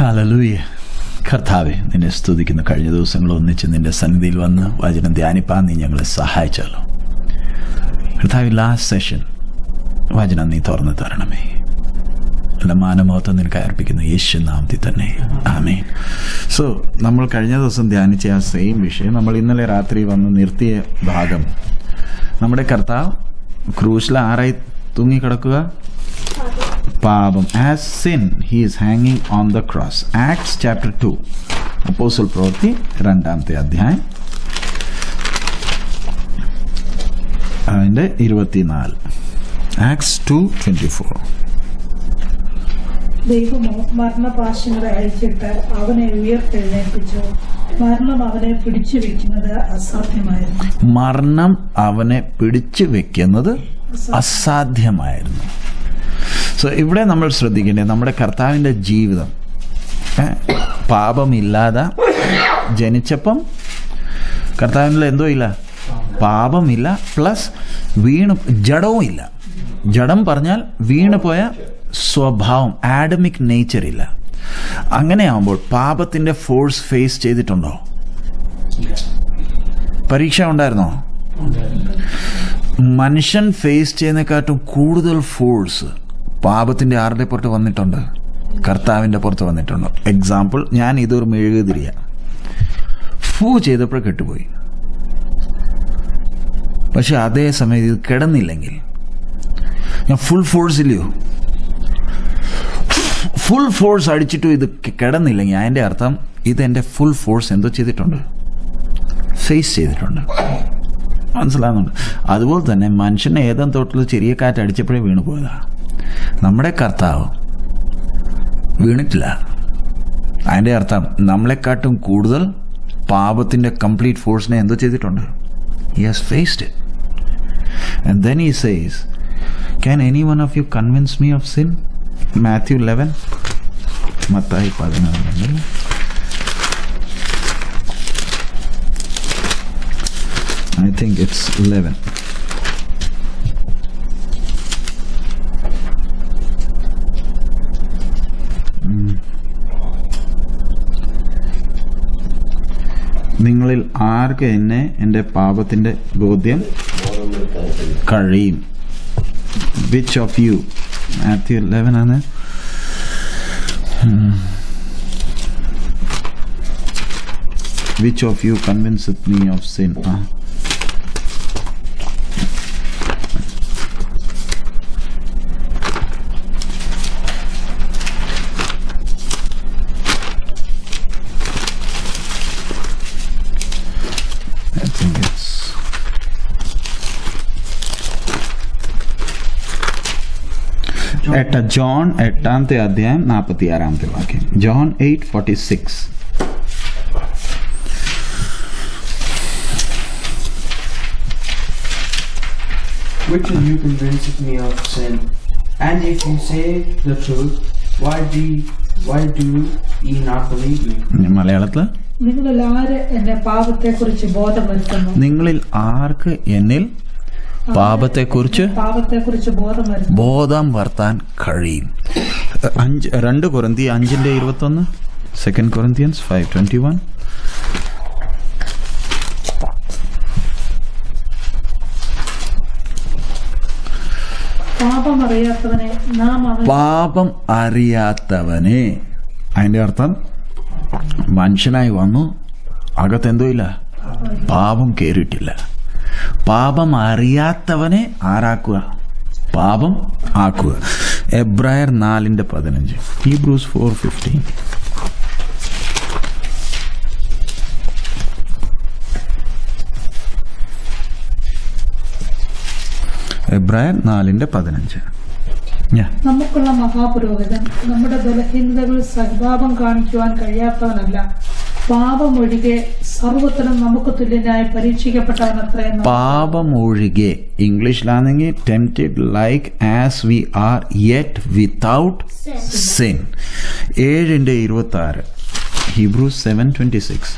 Hallelujah. കർത്താവെ നിന്നെ സ്തുതിക്കുന്നു. കഴിഞ്ഞ ദിവസങ്ങൾ ഒന്നിച്ച് നിന്റെ സന്നിധിയിൽ വന്ന് വചനം ധ്യാനിപ്പാൻ നീ ഞങ്ങളെ സഹായിച്ചല്ലോ. കർത്താവ് ലാസ്റ്റ് സെഷൻ വചനം നീ തുറന്നു തരണമേ. എല്ലാ മാനമഹത്വം നിനക്ക് അർപ്പിക്കുന്നു. യേശു നാമത്തിൽ തന്നെ. ആമേൻ. സോ നമ്മൾ കഴിഞ്ഞ ദിവസം ധ്യാനിച്ച ആ സെയിം വിഷയം നമ്മൾ ഇന്നലെ രാത്രി വന്ന് നിർത്തിയ ഭാഗം. നമ്മുടെ കർത്താവ് ക്രൂശിൽ ആരായി തൂങ്ങിക്കിടക്കുക പാപം. ആസ് സിൻ ഹി ഈസ് ഹാങ്ങിങ് on the cross Acts chapter two apostle പ്രവൃത്തി രണ്ടാമത്തെ അധ്യായം. അതിന്റെ ഇരുപത്തിനാല്. ആക്ട്സ് ടു ട്വന്റി ഫോർ ദൈവമോ മരണപാശങ്ങളെ അഴിച്ചിട്ട് അവനെ ഉയർത്തെഴുന്നേൽപ്പിച്ചു. മരണം അവനെ പിടിച്ചു വെക്കുന്നത് അസാധ്യമായിരുന്നു. മരണം അവനെ പിടിച്ചു വെക്കുന്നത് അസാധ്യമായിരുന്നു. സോ ഇവിടെ നമ്മൾ ശ്രദ്ധിക്കേണ്ടത് നമ്മുടെ കർത്താവിന്റെ ജീവിതം പാപമില്ലാതെ ജനിച്ചപ്പം കർത്താവിന്റെ എന്തോ ഇല്ല. പാപമില്ല പ്ലസ് വീണ് ജഡവും ഇല്ല. ജഡം പറഞ്ഞാൽ വീണ് പോയ സ്വഭാവം ആഡമിക് നേച്ചർ ഇല്ല. അങ്ങനെയാവുമ്പോൾ പാപത്തിന്റെ ഫോഴ്സ് ഫേസ് ചെയ്തിട്ടുണ്ടോ? പരീക്ഷ ഉണ്ടായിരുന്നോ. മനുഷ്യൻ ഫേസ് ചെയ്യുന്നതിനെക്കാട്ടും കൂടുതൽ ഫോഴ്സ് പാപത്തിന്റെ ആരുടെ പുറത്ത് വന്നിട്ടുണ്ട്? കർത്താവിന്റെ പുറത്ത് വന്നിട്ടുണ്ട്. എക്സാമ്പിൾ ഞാൻ ഇതൊരു മെഴുകുതിരിയ. ഫൂ ചെയ്തപ്പോൾ കെട്ടുപോയി. പക്ഷെ അതേ സമയത്ത് ഇത് കിടന്നില്ലെങ്കിൽ. ഞാൻ ഫുൾ ഫോഴ്സ് ഇല്ലയോ ഫുൾ ഫോഴ്സ് അടിച്ചിട്ടും ഇത് കിടന്നില്ലെങ്കിൽ. അതിന്റെ അർത്ഥം ഇത് എന്റെ ഫുൾ ഫോഴ്സ് എന്തോ ചെയ്തിട്ടുണ്ട്. ഫേസ് ചെയ്തിട്ടുണ്ട്. മനസ്സിലാകുന്നുണ്ട് അതുപോലെ തന്നെ മനുഷ്യനെ ഏതെങ്കിലും തോട്ടിൽ ചെറിയ കാറ്റ് അടിച്ചപ്പോഴേ വീണു പോയതാ നമ്മുടെ കർത്താവ് വീണിട്ടില്ല. അതിന്റെ അർത്ഥം നമ്മളെക്കാട്ടും കൂടുതൽ പാപത്തിന്റെ കംപ്ലീറ്റ് ഫോഴ്സിനെ എന്തോ ചെയ്തിട്ടുണ്ട്? He has faced and then he says can any one of you convince me of sin Matthew eleven Mathai പതിനാറ് ഐ തിങ്ക് ഇറ്റ്സ് 11. നിങ്ങളിൽ ആർക്ക് എന്നെ എന്റെ പാപത്തിന്റെ ബോധ്യം കഴിയും? Which of you Matthew eleven ആണ്. Which of you convince me of sin ah I think it's എട്ട ജോൺ എട്ടാമത്തെ അധ്യായം നാൽപ്പത്തി ആറാമത്തെ വാക്യം John eight forty six Which of you convinces me of sin? And if you say the truth, why do why do ye not believe me? മലയാളത്തിൽ നിങ്ങളിൽ ആര് എന്റെ പാപത്തെക്കുറിച്ച് ബോധം വരുത്തുന്നു നിങ്ങളിൽ ആർക്ക് എന്നിൽ പാപത്തെക്കുറിച്ച് പാപത്തെക്കുറിച്ച് ബോധം വർത്താൻ കഴിയും. അഞ്ച് രണ്ട് കുറന്തി അഞ്ചിന്റെ ഇരുപത്തി ഒന്ന് second Corinthians five twenty one പാപം അറിയാത്തവനെ. പാപം അതിന്റെ അർത്ഥം മനുഷ്യനായി വന്നു അകത്തെന്തോ ഇല്ല പാപം കയറിയിട്ടില്ല പാപം അറിയാത്തവനെ ആരാക്കുക? പാപം ആക്കുക. എബ്രായർ നാലിന്റെ പതിനഞ്ച്. ഹീബ്രൂസ് ഫോർ ഫിഫ്റ്റീൻ എബ്രായർ പതിനഞ്ച്. നമുക്കുള്ള മഹാപുരോഹിതൻ നമ്മുടെ ബലഹീനതകൾ സദ്ഭാവം കാണിക്കുവാൻ കഴിയാത്തവനല്ല. പാപമൊഴികെ സർവത്തിനും നമുക്ക് തുല്യനായി പാപമൊഴികെ ഇംഗ്ലീഷിലാണെങ്കിൽ tempted like as we are yet without sin ഏഴിന്റെ ഇരുപത്തി ആറ് ഹിബ്രു സെവൻ ട്വന്റി സിക്സ്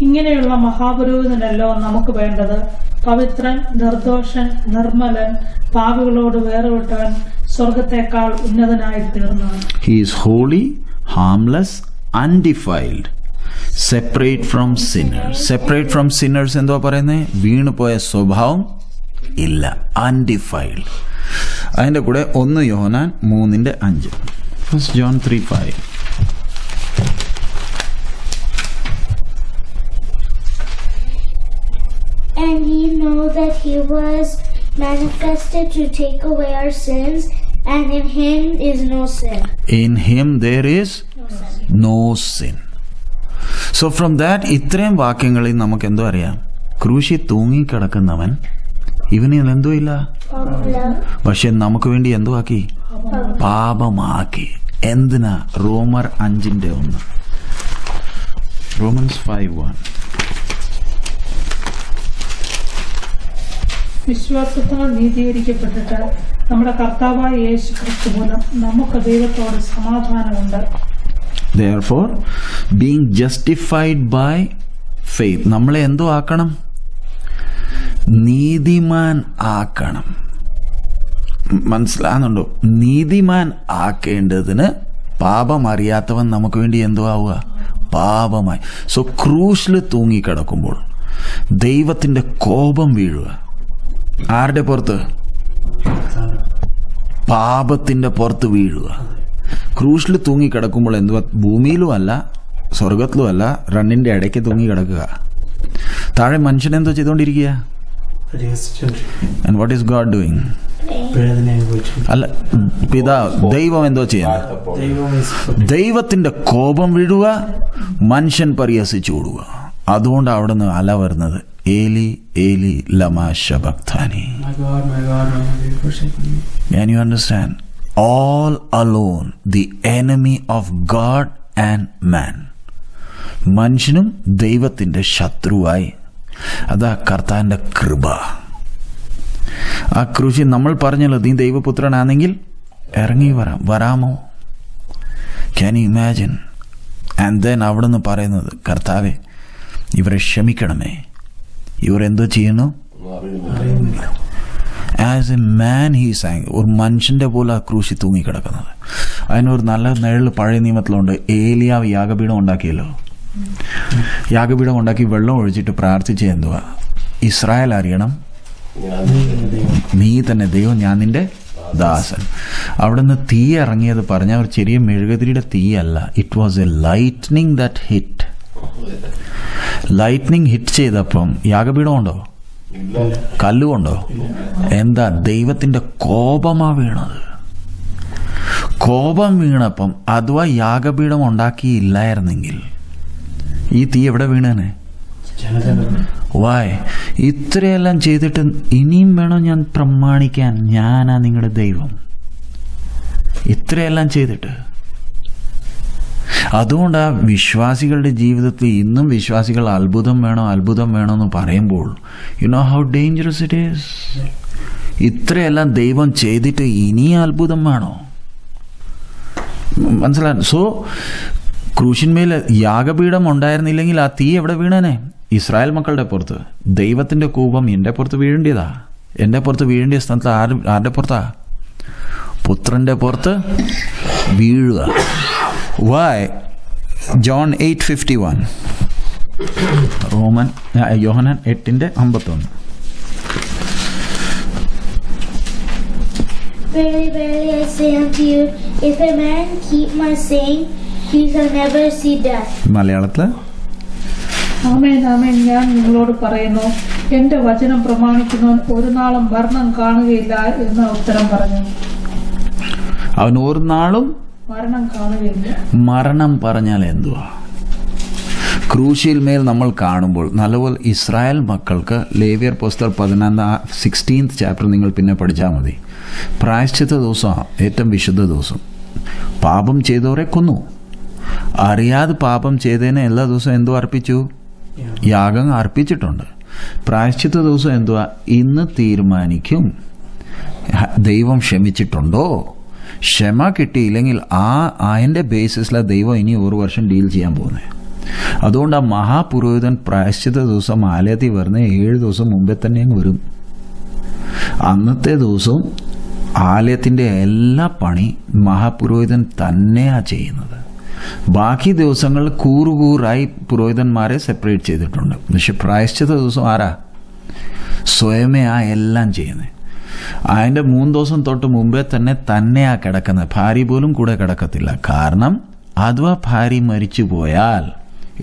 ഇങ്ങനെയുള്ള മഹാപുരോഹിതനല്ലോ നമുക്ക് വേണ്ടത്. പവിത്രൻ നിർദോഷൻ നിർമ്മലൻ പാപികളോട് വേർവിട്ടവൻ സ്വർഗത്തെക്കാൾ ഉന്നതനായി തീർന്നു he is holy harmless undefiled separate from sinners separate from sinners എന്തോ പറയുന്നത് വീണുപോയ സ്വഭാവം ഇല്ല. അൺഡിഫൈൽഡ് അതിന്റെ കൂടെ ഒന്ന് യോഹനാൻ മൂന്നിന്റെ അഞ്ച്. First John three five And ye know that he was manifested to take away our sins, and in him is no sin. In him there sin. No sin so from that ഇത്രയും വാക്യങ്ങളിൽ നമുക്ക് എന്തോ അറിയാം. ക്രൂശി തൂങ്ങിക്കിടക്കുന്നവൻ ഇവന് എന്തോ ഇല്ല? പക്ഷെ നമുക്ക് വേണ്ടി എന്തോ ആക്കി? പാപമാക്കി. എന്തിനാ? റോമർ അഞ്ചിന്റെ ഒന്ന്. Romans five one. വിശ്വാസത്താൽ നീതീകരിക്കപ്പെട്ടിട്ട് നമ്മുടെ കർത്താവായ യേശു ക്രിസ്തു മൂലം നമുക്ക് ദൈവത്തോട് സമാധാനമുണ്ട്. Therefore being justified by faith നമ്മളെ എന്തോ ആക്കണം? നീതിമാൻ ആക്കണം. മനസ്സിലാകുന്നുണ്ടോ നീതിമാൻ ആക്കേണ്ടതിന് പാപം അറിയാത്തവൻ നമുക്ക് വേണ്ടി എന്തോ ആവുക? പാപമായി. സോ ക്രൂശിൽ തൂങ്ങിക്കിടക്കുമ്പോൾ ദൈവത്തിന്റെ കോപം വീഴുക. ആരുടെ പുറത്ത്? പാപത്തിന്റെ പുറത്ത് വീഴുക. ക്രൂശിൽ തൂങ്ങിക്കിടക്കുമ്പോൾ എന്തുവാ? ഭൂമിയിലും അല്ല സ്വർഗത്തിലും അല്ല രണ്ടിന്റെ ഇടയ്ക്ക് തൂങ്ങി കിടക്കുക. താഴെ മനുഷ്യൻ എന്തോ ചെയ്തുകൊണ്ടിരിക്കുക. What is God doing. അല്ല പിതാ ദൈവം എന്തോ ചെയ്യുന്നത് ദൈവത്തിന്റെ കോപം വീഴുക മനുഷ്യൻ പരിഹസിച്ചു വിടുക അതുകൊണ്ട് അവിടെ നിന്ന് അല വരുന്നത്. ഏലി ഏലി ലമാശ ഭക്താനി can you understand all alone the enemy of God and you മനുഷ്യനും ദൈവത്തിന്റെ ശത്രുവായി. അതാ കർത്താന്റെ കൃപ. ആ കൃഷി നമ്മൾ പറഞ്ഞല്ലോ നീ ദൈവപുത്രനാണെങ്കിൽ ഇറങ്ങി വരാം വരാമോ? Can you imagine and then അവിടുന്ന് പറയുന്നത് കർത്താവെ ഇവരെ ക്ഷമിക്കണമേ. ഇവർ എന്തോ ചെയ്യുന്നു? As a man he sang ഒരു മനുഷ്യന്റെ പോലെ ആ ക്രൂശി തൂങ്ങിക്കിടക്കുന്നത്. അതിനൊരു നല്ല നിഴൽ പഴയ നിയമത്തിലുണ്ട്. ഏലിയാവ് യാഗപീഠം ഉണ്ടാക്കിയല്ലോ. യാഗപീഠം ഉണ്ടാക്കി വെള്ളം ഒഴിച്ചിട്ട് പ്രാർത്ഥിച്ച് എന്തുവാ? ഇസ്രായേൽ അറിയണം. നീ തന്നെ ദൈവം ഞാൻ നിന്റെ ദാസൻ. അവിടുന്ന് തീ ഇറങ്ങിയത് പറഞ്ഞ ഒരു ചെറിയ മെഴുകുതിരിയുടെ തീയല്ല it was a lightning that hit lightning hit ചെയ്തപ്പം യാഗപീഠം ഉണ്ടോ? കല്ലുകൊണ്ടോ എന്താ ദൈവത്തിന്റെ കോപമാ വീണത്? കോപം വീണപ്പം അഥവാ യാഗപീഠം ഉണ്ടാക്കിയില്ലായിരുന്നെങ്കിൽ. ഈ തീ എവിടെ വീണേനെ വായ് ഇത്രയെല്ലാം ചെയ്തിട്ട് ഇനിയും വേണോ ഞാൻ പ്രമാണിക്കാൻ? ഞാനാ നിങ്ങളുടെ ദൈവം. ഇത്രയെല്ലാം ചെയ്തിട്ട്. അതുകൊണ്ട് ആ വിശ്വാസികളുടെ ജീവിതത്തിൽ ഇന്നും വിശ്വാസികൾ അത്ഭുതം വേണോ അത്ഭുതം വേണോ എന്ന് പറയുമ്പോൾ you know how dangerous it is ഇത്രയെല്ലാം ദൈവം ചെയ്തിട്ട് ഇനി അത്ഭുതം വേണോ? മനസ്സിലാ? സോ ക്രൂശിന്മേൽ യാഗപീഠം ഉണ്ടായിരുന്നില്ലെങ്കിൽ ആ തീ എവിടെ വീണേനെ? ഇസ്രായേൽ മക്കളുടെ പുറത്ത്. ദൈവത്തിന്റെ കൂപം എന്റെ പുറത്ത് വീഴേണ്ടിയതാ. എന്റെ പുറത്ത് വീഴേണ്ടിയ സ്ഥലത്ത് ആര് ആരുടെ പുറത്താ? പുത്രന്റെ പുറത്ത് വീഴുക. വായ് John eight fifty one Roman Yohannan എട്ടിന്റെ അമ്പത്തൊന്ന്. Verily, verily, I say unto you, if a man keep my saying, മലയാളത്തിൽ? ആമേ ആമേൻ. ഞാൻ നിങ്ങളോട് പറയുന്നു എന്റെ വചനം പ്രമാണിക്കുന്നവൻ ഒരു നാളും മരണം കാണുകയില്ല എന്ന് ഉത്തരം പറഞ്ഞു. അവൻ ഒരു നാളും മരണം കാണുകയില്ല. മരണം പറഞ്ഞാൽ എന്തുവാ? ക്രൂശിയിൽ മേൽ നമ്മൾ കാണുമ്പോൾ നല്ലപോലെ ഇസ്രായേൽ മക്കൾക്ക് ലേവിയർ പോസ്റ്റർ പതിനൊന്നാം സിക്സ്റ്റീൻത് ചാപ്റ്റർ നിങ്ങൾ പിന്നെ പഠിച്ചാൽ മതി. പ്രായശ്ചിത്ത ദിവസമാണ് ഏറ്റവും വിശുദ്ധ ദിവസം. പാപം ചെയ്തവരെ കൊന്നു. അറിയാതെ പാപം ചെയ്തതിനെ എല്ലാ ദിവസവും എന്തോ അർപ്പിച്ചു? യാഗം അർപ്പിച്ചിട്ടുണ്ട്. പ്രായശ്ചിത്ത ദിവസം എന്തുവാ? ഇന്ന് തീരുമാനിക്കും. ദൈവം ക്ഷമിച്ചിട്ടുണ്ടോ? ക്ഷമ കിട്ടിയില്ലെങ്കിൽ ആ അതിന്റെ ബേസിസിലാണ് ദൈവം ഇനി ഒരു വർഷം ഡീൽ ചെയ്യാൻ പോകുന്നത് അതുകൊണ്ട് ആ മഹാപുരോഹിതൻ പ്രായശ്ചിത്ത ദിവസം ആലയത്തിൽ വരുന്ന ഏഴ് ദിവസം മുമ്പേ തന്നെ വരും. അന്നത്തെ ദിവസവും ആലയത്തിന്റെ എല്ലാ പണി മഹാപുരോഹിതൻ തന്നെയാണ് ചെയ്യുന്നത്. ബാക്കി ദിവസങ്ങൾ കൂറുകൂറായി പുരോഹിതന്മാരെ സെപ്പറേറ്റ് ചെയ്തിട്ടുണ്ട്. പക്ഷെ പ്രായശ്ചിത ദിവസം ആരാ? സ്വയമേ ആ എല്ലാം ചെയ്യുന്നത് അതിന്റെ മൂന്ന് ദിവസം തൊട്ട് മുമ്പേ തന്നെ തന്നെയാ കിടക്കുന്നത് ഭാര്യ പോലും കൂടെ കിടക്കത്തില്ല. കാരണം അഥവാ ഭാര്യ മരിച്ചു പോയാൽ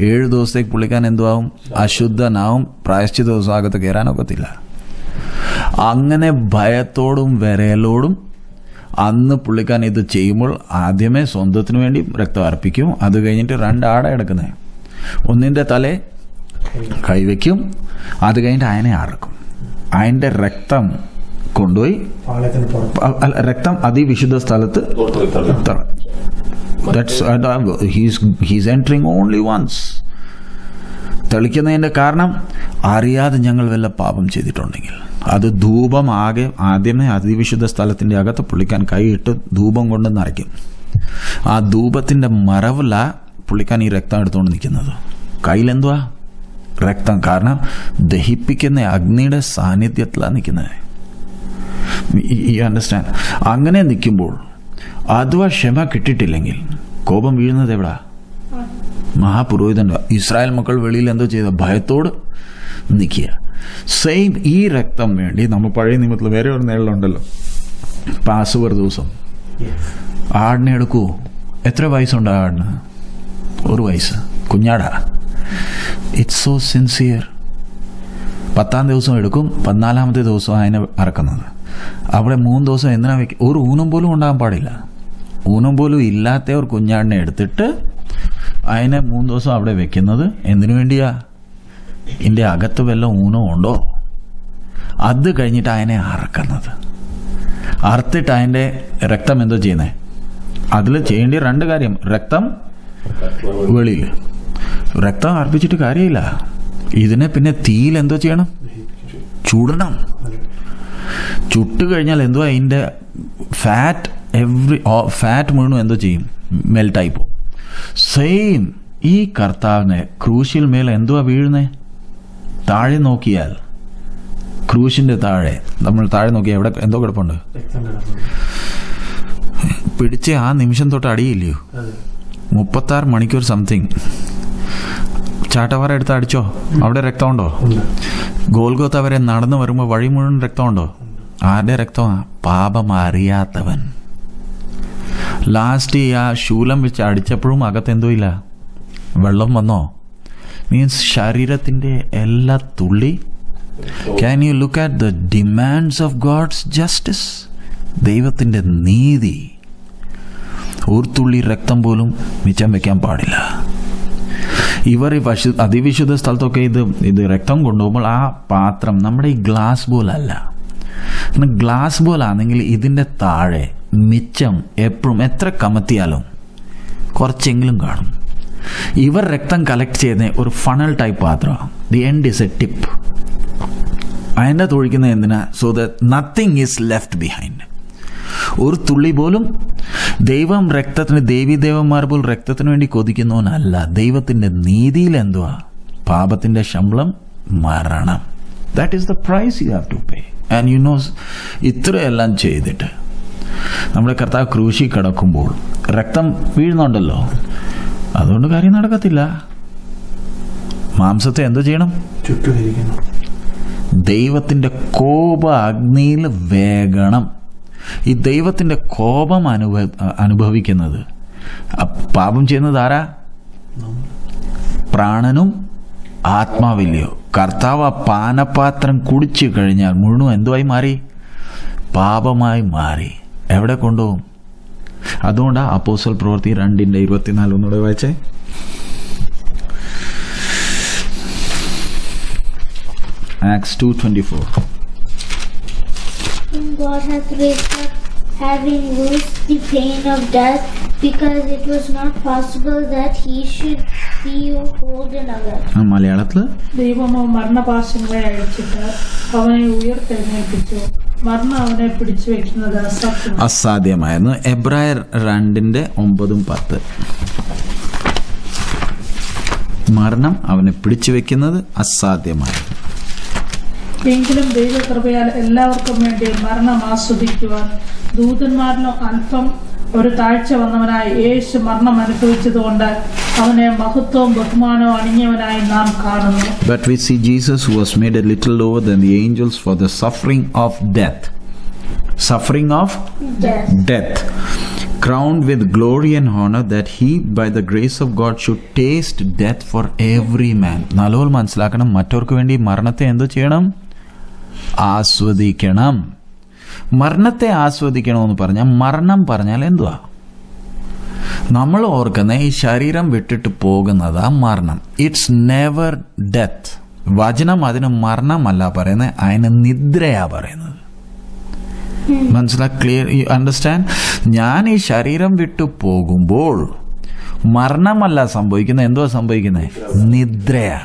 ഏഴ് ദിവസത്തേക്ക് പുള്ളിക്കാൻ എന്തുവാകും അശുദ്ധനാവും. പ്രായശ്ചിത ദിവസം അകത്ത് കയറാനൊക്കത്തില്ല. അങ്ങനെ ഭയത്തോടും വിരലോടും അന്ന് പുള്ളിക്കാൻ ഇത് ചെയ്യുമ്പോൾ ആദ്യമേ സ്വന്തത്തിന് വേണ്ടി രക്തം അർപ്പിക്കും. അത് കഴിഞ്ഞിട്ട് രണ്ട് രണ്ടാട എടുക്കുന്നത് ഒന്നിന്റെ തലേ കൈവയ്ക്കും അത് കഴിഞ്ഞിട്ട് അയനെ അറക്കും അതിന്റെ രക്തം കൊണ്ടുപോയി രക്തം അതിവിശുദ്ധ സ്ഥലത്ത് that's he's he's entering only once only once. തെളിക്കുന്നതിന്റെ കാരണം അറിയാതെ ഞങ്ങൾ വല്ല പാപം ചെയ്തിട്ടുണ്ടെങ്കിൽ. അത് ധൂപം ആകെ ആദ്യമേ അതിവിശുദ്ധ സ്ഥലത്തിന്റെ അകത്ത് പുള്ളിക്കാൻ കൈയിട്ട് ധൂപം കൊണ്ട് നിറയ്ക്കും ആ ധൂപത്തിന്റെ മറവില പുള്ളിക്കാൻ ഈ രക്തം എടുത്തുകൊണ്ട് നിൽക്കുന്നത്. കയ്യിലെന്തുവാ രക്തം. കാരണം ദഹിപ്പിക്കുന്ന അഗ്നിയുടെ സാന്നിധ്യത്തിലാണ് നിൽക്കുന്നത്. ഈ അണ്ടർസ്റ്റാൻഡ് അങ്ങനെ നിൽക്കുമ്പോൾ അഥവാ ക്ഷമ കിട്ടിയിട്ടില്ലെങ്കിൽ കോപം വീഴുന്നത് എവിടാ? മഹാപുരോഹിതന്റെ ഇസ്രായേൽ മക്കൾ വെളിയിൽ എന്തോ ചെയ്ത ഭയത്തോട് നിൽക്കുക സെയിം ഈ രക്തം വേണ്ടി നമ്മൾ പഴയ നിയമത്തിൽ വേറെ ഒരു നേരിലുണ്ടല്ലോ പാസുവർ ദിവസം. ആടിനെ എടുക്കൂ. എത്ര വയസ്സുണ്ട് ആടിന്? ഒരു വയസ്സ്. കുഞ്ഞാടാ. ഇറ്റ്സ് സോ സിൻസിയർ പത്താം ദിവസം എടുക്കും പതിനാലാമത്തെ ദിവസം അതിനെ അറക്കുന്നത്. അവിടെ മൂന്ന് ദിവസം എന്തിനാ വെക്ക ഒരു ഊനം പോലും ഉണ്ടാകാൻ പാടില്ല. ഊനം പോലും ഇല്ലാത്ത ഒരു കുഞ്ഞാടിനെ എടുത്തിട്ട് അതിനെ മൂന്ന് ദിവസം അവിടെ വെക്കുന്നത് എന്തിനു വേണ്ടിയാ? ഇതിന്റെ അകത്ത് വല്ല ഊനോ ഉണ്ടോ? അത് കഴിഞ്ഞിട്ട് അതിനെ അറക്കുന്നത്. അറുത്തിട്ട് അതിന്റെ രക്തം എന്തോ ചെയ്യുന്നത് അതിൽ ചെയ്യേണ്ട രണ്ട് കാര്യം. രക്തം വെളിയിൽ. രക്തം അർപ്പിച്ചിട്ട് കാര്യമില്ല. ഇതിനെ പിന്നെ തീയിൽ എന്തോ ചെയ്യണം? ചൂടണം. ചുട്ട് കഴിഞ്ഞാൽ എന്തോ അതിന്റെ ഫാറ്റ് എവ്രി ഫാറ്റ് മുഴുവൻ എന്തോ ചെയ്യും? മെൽട്ടായി പോകും. സെയിം ഈ കർത്താവിനെ ക്രൂശിൽ മേലെ എന്തുവാ വീഴുന്നേ? താഴെ നോക്കിയാൽ ക്രൂശിന്റെ താഴെ. നമ്മൾ താഴെ നോക്കിയാൽ എവിടെ എന്തോ കിടപ്പുണ്ട്? പിടിച്ച് ആ നിമിഷം തൊട്ട് അടിയില്ലയോ? മുപ്പത്താറ് മണിക്കൂർ സംതിങ്. ചാട്ടവാറ എടുത്ത് അടിച്ചോ? അവിടെ രക്തമുണ്ടോ? ഗോൽഗോത്ത് ഗോൽഗോത്ത വരെ നടന്നു വരുമ്പോൾ വഴി മുഴുവൻ രക്തമുണ്ടോ? ആരുടെ രക്തമാ? പാപം അറിയാത്തവൻ. ലാസ്റ്റ് ഈ ആ ശൂലം വെച്ച് അടിച്ചപ്പോഴും അകത്തെന്തോ ഇല്ല. വെള്ളം വന്നോ? മീൻസ് ശരീരത്തിന്റെ എല്ലാ തുള്ളി. Can you look at the demands of God's justice ദൈവത്തിന്റെ നീതി. ഒരു തുള്ളി രക്തം പോലും മിച്ചം വെക്കാൻ പാടില്ല. ഇവർ ഈ പശു അതിവിശുദ്ധ സ്ഥലത്തൊക്കെ ഇത് ഇത് രക്തം കൊണ്ടുപോകുമ്പോൾ ആ പാത്രം നമ്മുടെ ഈ ഗ്ലാസ് പോലല്ല. ഗ്ലാസ് പോലാണെങ്കിൽ ഇതിന്റെ താഴെ മിച്ചം എപ്പോഴും എത്ര കമത്തിയാലും കുറച്ചെങ്കിലും കാണും. ഇവർ രക്തം കളക്ട് ചെയ്യുന്ന ഒരു ഫണൽ ടൈപ്പ് പാത്രമാണ്. The end is a tip അതിന്റെ തൊഴിക്കുന്നത് എന്തിനാ? So the nothing is left behind ഒരു തുള്ളി പോലും ദൈവം രക്തത്തിന് ദേവീദേവന്മാർ പോലും രക്തത്തിന് വേണ്ടി കൊതിക്കുന്നവനല്ല. ദൈവത്തിന്റെ നീതിയിൽ എന്തുവാ? പാപത്തിന്റെ ശമ്പളം മരണം that is the price you have to pay and you knows ഇത്രയെല്ലാം ചെയ്തിട്ട് നമ്മുടെ കർത്താവ് ക്രൂശി കിടക്കുമ്പോൾ രക്തം വീഴുന്നുണ്ടല്ലോ. അതുകൊണ്ട് കാര്യം നടക്കത്തില്ല. മാംസത്തെ എന്ത് ചെയ്യണം? ദൈവത്തിന്റെ കോപ അഗ്നിയിൽ വേഗണം ഈ ദൈവത്തിന്റെ കോപം അനുഭവ അനുഭവിക്കുന്നത്. പാപം ചെയ്യുന്നത് ആരാ? പ്രാണനും ആത്മാവില്ലയോ കർത്താവ് ആ പാനപാത്രം കുടിച്ചു കഴിഞ്ഞാൽ മുഴുവൻ എന്തുമായി മാറി? പാപമായി മാറി. എവിടെ കൊണ്ടുപോകും അതുകൊണ്ടാണ് അപ്പോസൽ പ്രവൃത്തി രണ്ടിൻ്റെ ഇരുപത്തിനാല് ഒന്നുകൂടെ വായിച്ചേ Acts two twenty four whom God hath raised up, having loosed the pain of death, because it was not possible that he should മലയാളത്തിൽ ദൈവമോ മരണപാശങ്ങളെ അഴിച്ചിട്ട് അവനെ ഉയർത്തെഴുന്നേൽപ്പിച്ചു. മരണം അവനെ പിടിച്ചു വെക്കുന്നത് അസാധ്യമായിരുന്നു. എബ്രായർ രണ്ടിന്റെ ഒമ്പതും പത്ത്. മരണം അവനെ പിടിച്ചു വെക്കുന്നത് അസാധ്യമായിരുന്നു. എങ്കിലും ദൈവകൃപയാൽ എല്ലാവർക്കും വേണ്ടി മരണം ആസ്വദിക്കുവാൻ ദൂതന്മാരിലും അല്പം ഒരു താഴ്ച വന്നവനായി യേശു മരണം അനുഭവിച്ചതുകൊണ്ട് അവനെ മഹത്വവും ബഹുമാനവും അണിഞ്ഞവനായി നാം കാണുന്നു But we see Jesus who was made a little lower than the angels for the suffering of death. Suffering of Death. death. Crowned with glory and honor that he, by the grace of God, should taste death for every man. nalol മനസ്സിലാക്കണം മറ്റവർക്ക് വേണ്ടി മരണത്തെ എന്തു ചെയ്യണം ആസ്വദിക്കണം മരണത്തെ ആസ്വദിക്കണമെന്ന് പറഞ്ഞാൽ മരണം പറഞ്ഞാൽ എന്തുവാ? നമ്മൾ ഓർക്കുന്ന ഈ ശരീരം വിട്ടിട്ട് പോകുന്നതാ മരണം. ഇറ്റ്സ് നെവർ ഡെത്ത് വചനം അതിന് മരണമല്ല പറയുന്നത് അതിന് നിദ്രയാ പറയുന്നത്. മനസ്സിലാ? ക്ലിയർ യു അണ്ടർസ്റ്റാൻഡ് ഞാൻ ഈ ശരീരം വിട്ടു പോകുമ്പോൾ മരണമല്ല സംഭവിക്കുന്നത്. എന്തുവാ സംഭവിക്കുന്നത്? നിദ്രയാ.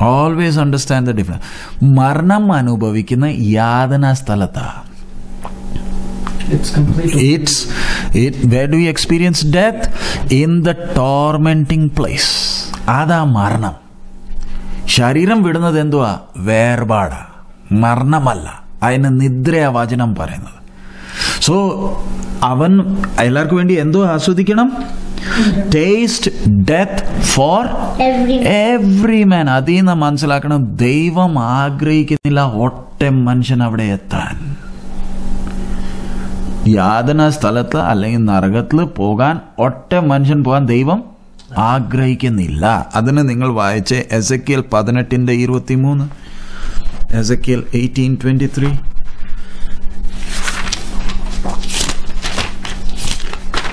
ഓൾവേസ് അണ്ടർസ്റ്റാൻഡ് ദ ഡിഫറൻസ് മരണം അനുഭവിക്കുന്ന യാതനാ സ്ഥലത്താ. It's completely. It's it where do you experience death? In the tormenting place. അതാ മരണം. ശരീരം വിടുന്നത് എന്തുവാ? വേർപാടാ. മരണമല്ല. അതിന് നിദ്രയാ വചനം പറയുന്നത്. സോ അവൻ എല്ലാവർക്കും വേണ്ടി എന്തോ ആസ്വദിക്കണം? Taste death for every man അതിൽ നിന്ന് മനസ്സിലാക്കണം ദൈവം ആഗ്രഹിക്കുന്നില്ല ഒറ്റ മനുഷ്യൻ അവിടെ എത്താൻ. യാതന സ്ഥലത്ത് അല്ലെങ്കിൽ നരകത്തിൽ പോകാൻ ഒറ്റ മനുഷ്യൻ പോകാൻ ദൈവം ആഗ്രഹിക്കുന്നില്ല. അതിന് നിങ്ങൾ വായിച്ച എസക്കിയൽ പതിനെട്ടിന്റെ ഇരുപത്തി മൂന്ന് എസക്കിയൽ എയ്റ്റീൻ ട്വന്റി ത്രീ.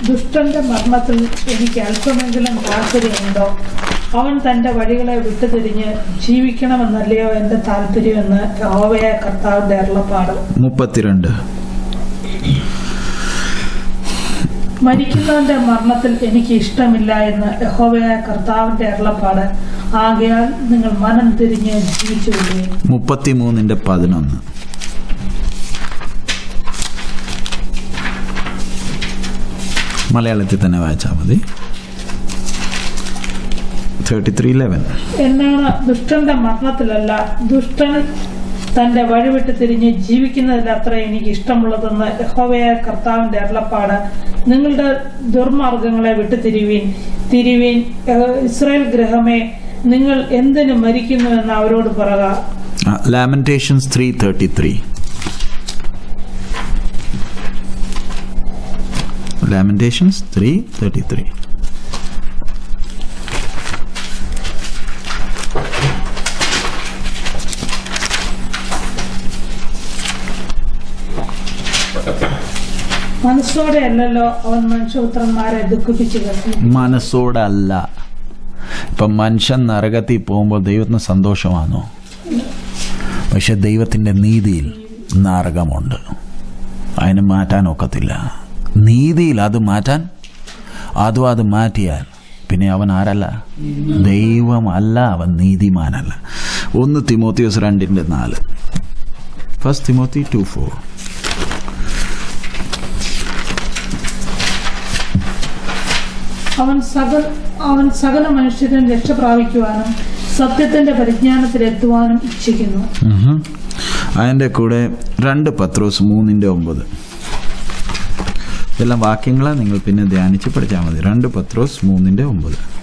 ദുഷ്ടന്റെ മർമ്മത്തിൽ എനിക്ക് അല്പമെങ്കിലും താല്പര്യമുണ്ടോ അവൻ തന്റെ വഴികളെ വിട്ടുതിരിഞ്ഞ് ജീവിക്കണമെന്നല്ലയോ എന്റെ താല്പര്യമെന്ന് യഹോവയായ കർത്താവിന്റെ അരുളപ്പാട്. മുപ്പത്തിരണ്ട്. മരിക്കുന്നവന്റെ മരണത്തിൽ എനിക്ക് ഇഷ്ടമില്ല എന്ന് യഹോവയായ കർത്താവിന്റെ അരുളപ്പാട്. ആകയാൽ നിങ്ങൾ മനം തിരിഞ്ഞ് ജീവിച്ചുകൊള്ളേ മുപ്പത്തിമൂന്നിന്റെ പതിനൊന്ന്. മലയാളത്തിൽ തന്നെ വായിച്ചാൽ മതി. തേർട്ടി ത്രീ ലെവൻ എന്നാണ് ദുഷ്ടന്റെ മരണത്തിലല്ല ദുഷ്ടൻ തന്റെ വഴിവിട്ട് തിരിഞ്ഞ് ജീവിക്കുന്നതിലത്ര എനിക്ക് ഇഷ്ടമുള്ളതെന്ന് യഹോവയ കർത്താവിന്റെ അരുളപ്പാട് നിങ്ങളുടെ ദുർമാർഗങ്ങളെ വിട്ടു തിരിവീൻ ഇസ്രായേൽ ഗ്രഹമേ നിങ്ങൾ എന്തിനു മരിക്കുന്നു എന്ന് അവരോട് പറക. Lamentations three thirty three three thirty three മനസ്സോടെ അല്ലല്ലോ അവൻ മനുഷ്യപുത്രന്മാരെ ദുഃഖിപ്പിച്ചു മനസ്സോടല്ല. ഇപ്പം മനുഷ്യൻ നരകത്തിൽ പോകുമ്പോൾ ദൈവത്തിന് സന്തോഷമാണോ? പക്ഷെ ദൈവത്തിന്റെ നീതിയിൽ നരകമുണ്ട്. അതിന് മാറ്റാൻ ഒക്കത്തില്ല. നീതിയിൽ അത് മാറ്റാൻ അതും അത് മാറ്റിയാൽ പിന്നെ അവൻ ആരല്ല? ദൈവമല്ല അവൻ നീതിമാനല്ല. ഒന്ന് തിമോത്തിയോസ് രണ്ടിന്റെ നാല്. ഫസ്റ്റ് തിമോത്തി ടു ഫോർ അവൻ സകല അവൻ സകല മനുഷ്യരും രക്ഷ പ്രാപിക്കുവാനും സത്യത്തിന്റെ പരിജ്ഞാനത്തിലെത്തുവാനും ഇച്ഛിക്കുന്നു. അതിന്റെ അതിന്റെ കൂടെ രണ്ട് പത്രോസ് മൂന്നിന്റെ ഒമ്പത്. ഇതെല്ലാം വാക്യങ്ങളെ. നിങ്ങൾ പിന്നെ ധ്യാനിച്ച് പഠിച്ചാൽ മതി. രണ്ട് പത്രോസ് മൂന്നിന്റെ ഒമ്പത്.